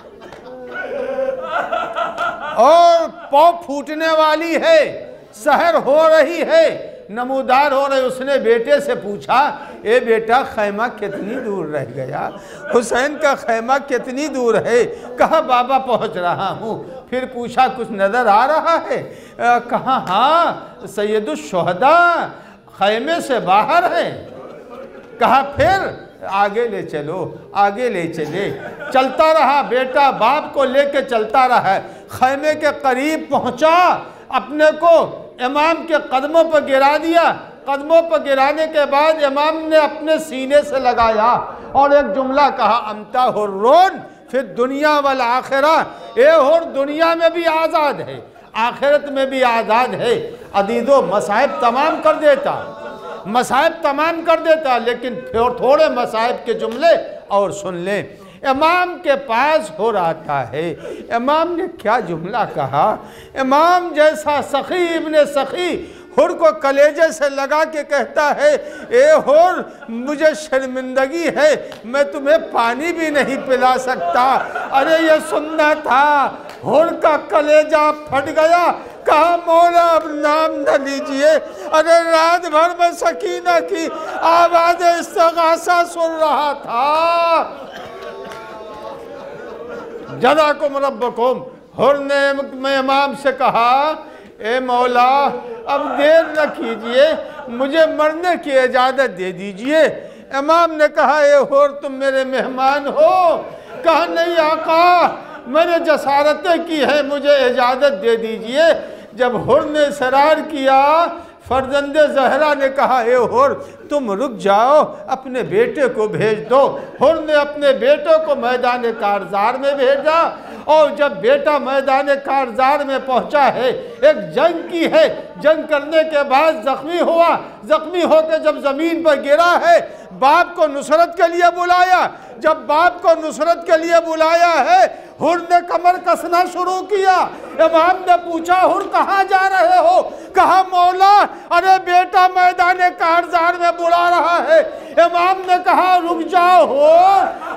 اور پو پھوٹنے والی ہے۔ سہر ہو رہی ہے۔ نمودار ہو رہے، اس نے بیٹے سے پوچھا، اے بیٹا، خیمہ کتنی دور رہ گیا؟ حسین کا خیمہ کتنی دور ہے؟ کہا بابا پہنچ رہا ہوں؟ پھر پوچھا، کچھ نظر آ رہا ہے؟ کہا ہاں سید الشہداء خیمے سے باہر ہے کہا، پھر آگے لے چلو، آگے لے چلے۔ چلتا رہا، بیٹا باپ کو لے کے چلتا رہا خیمے کے قریب پہنچا، اپنے کو امام کے قدموں پر گرا دیا۔ قدموں پر گرانے کے بعد امام نے اپنے سینے سے لگایا اور ایک جملہ کہا، امتا حرون پھر دنیا والآخرہ۔ اے ہر دنیا میں بھی آزاد ہے، آخرت میں بھی آزاد ہے۔ عدید و مصائب تمام کر دیتا۔ مصائب تمام کر دیتا، لیکن پھر تھوڑے مصائب کے جملے اور سن لیں۔ امام کے پاس ہو رہا ہے۔ امام نے کیا جملہ کہا؟ امام جیسا سخی ابن سخی ہر کو کلیجے سے لگا کے کہتا ہے، اے ہر مجھے شرمندگی ہے، میں تمہیں پانی بھی نہیں پلا سکتا۔ ارے، یہ سننا تھا۔ ہر کا کلیجہ پھٹ گیا۔ کہا، مولا، اب نام نہ لیجیے۔ ارے، رات بھر میں سکینہ کی آواز استغاثہ سن رہا تھا۔ جزاکم ربکم۔ ہر نے میں امام سے کہا، اے مولا، اب دیر نہ کیجیے، مجھے مرنے کی اجازت دے دیجیے۔ امام نے کہا، اے ہور، تم میرے مہمان ہو۔ کہا، نہیں آقا، میں نے جسارتیں کی ہے مجھے اجازت دے دیجیے۔ جب ہر نے سرار کیا، فرزند زہرہ نے کہا، اے ہور تم رک جاؤ، اپنے بیٹے کو بھیج دو۔ ہر نے اپنے بیٹے کو میدان کارزار میں بھیجا۔ اور جب بیٹا میدان کارزار میں پہنچا ہے، ایک جنگ کی ہے۔ جنگ کرنے کے بعد زخمی ہوا۔ زخمی ہو کے جب زمین پر گرا ہے، باپ کو نصرت کے لیے بلایا۔ جب باپ کو نصرت کے لیے بلایا ہے، ہر نے کمر کسنا شروع کیا۔ امام نے پوچھا، ہر کہاں جا رہے ہو؟ کہا، مولا، ارے بیٹا میدان کارزار میں بلا رہا ہے۔ امام نے کہا، رک جاؤ ہو۔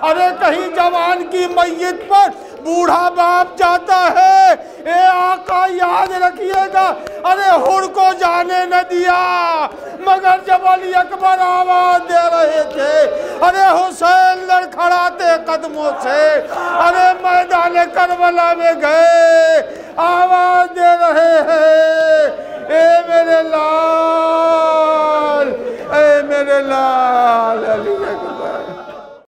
ارے، کہیں جوان کی میت پر بوڑھا باپ جاتا ہے۔ اے آقا، یاد رکھیے گا۔ ارے، ہر کو جانے نہ دیا۔ مگر جب علی اکبر آواز دے رہے تھے، ارے، حسین لڑکھڑاتے قدموں سے۔ ارے، میدان کربلا میں گئے۔ آواز دے رہے ہیں۔ اے میرے لال، اے میرے لال علی اکبر۔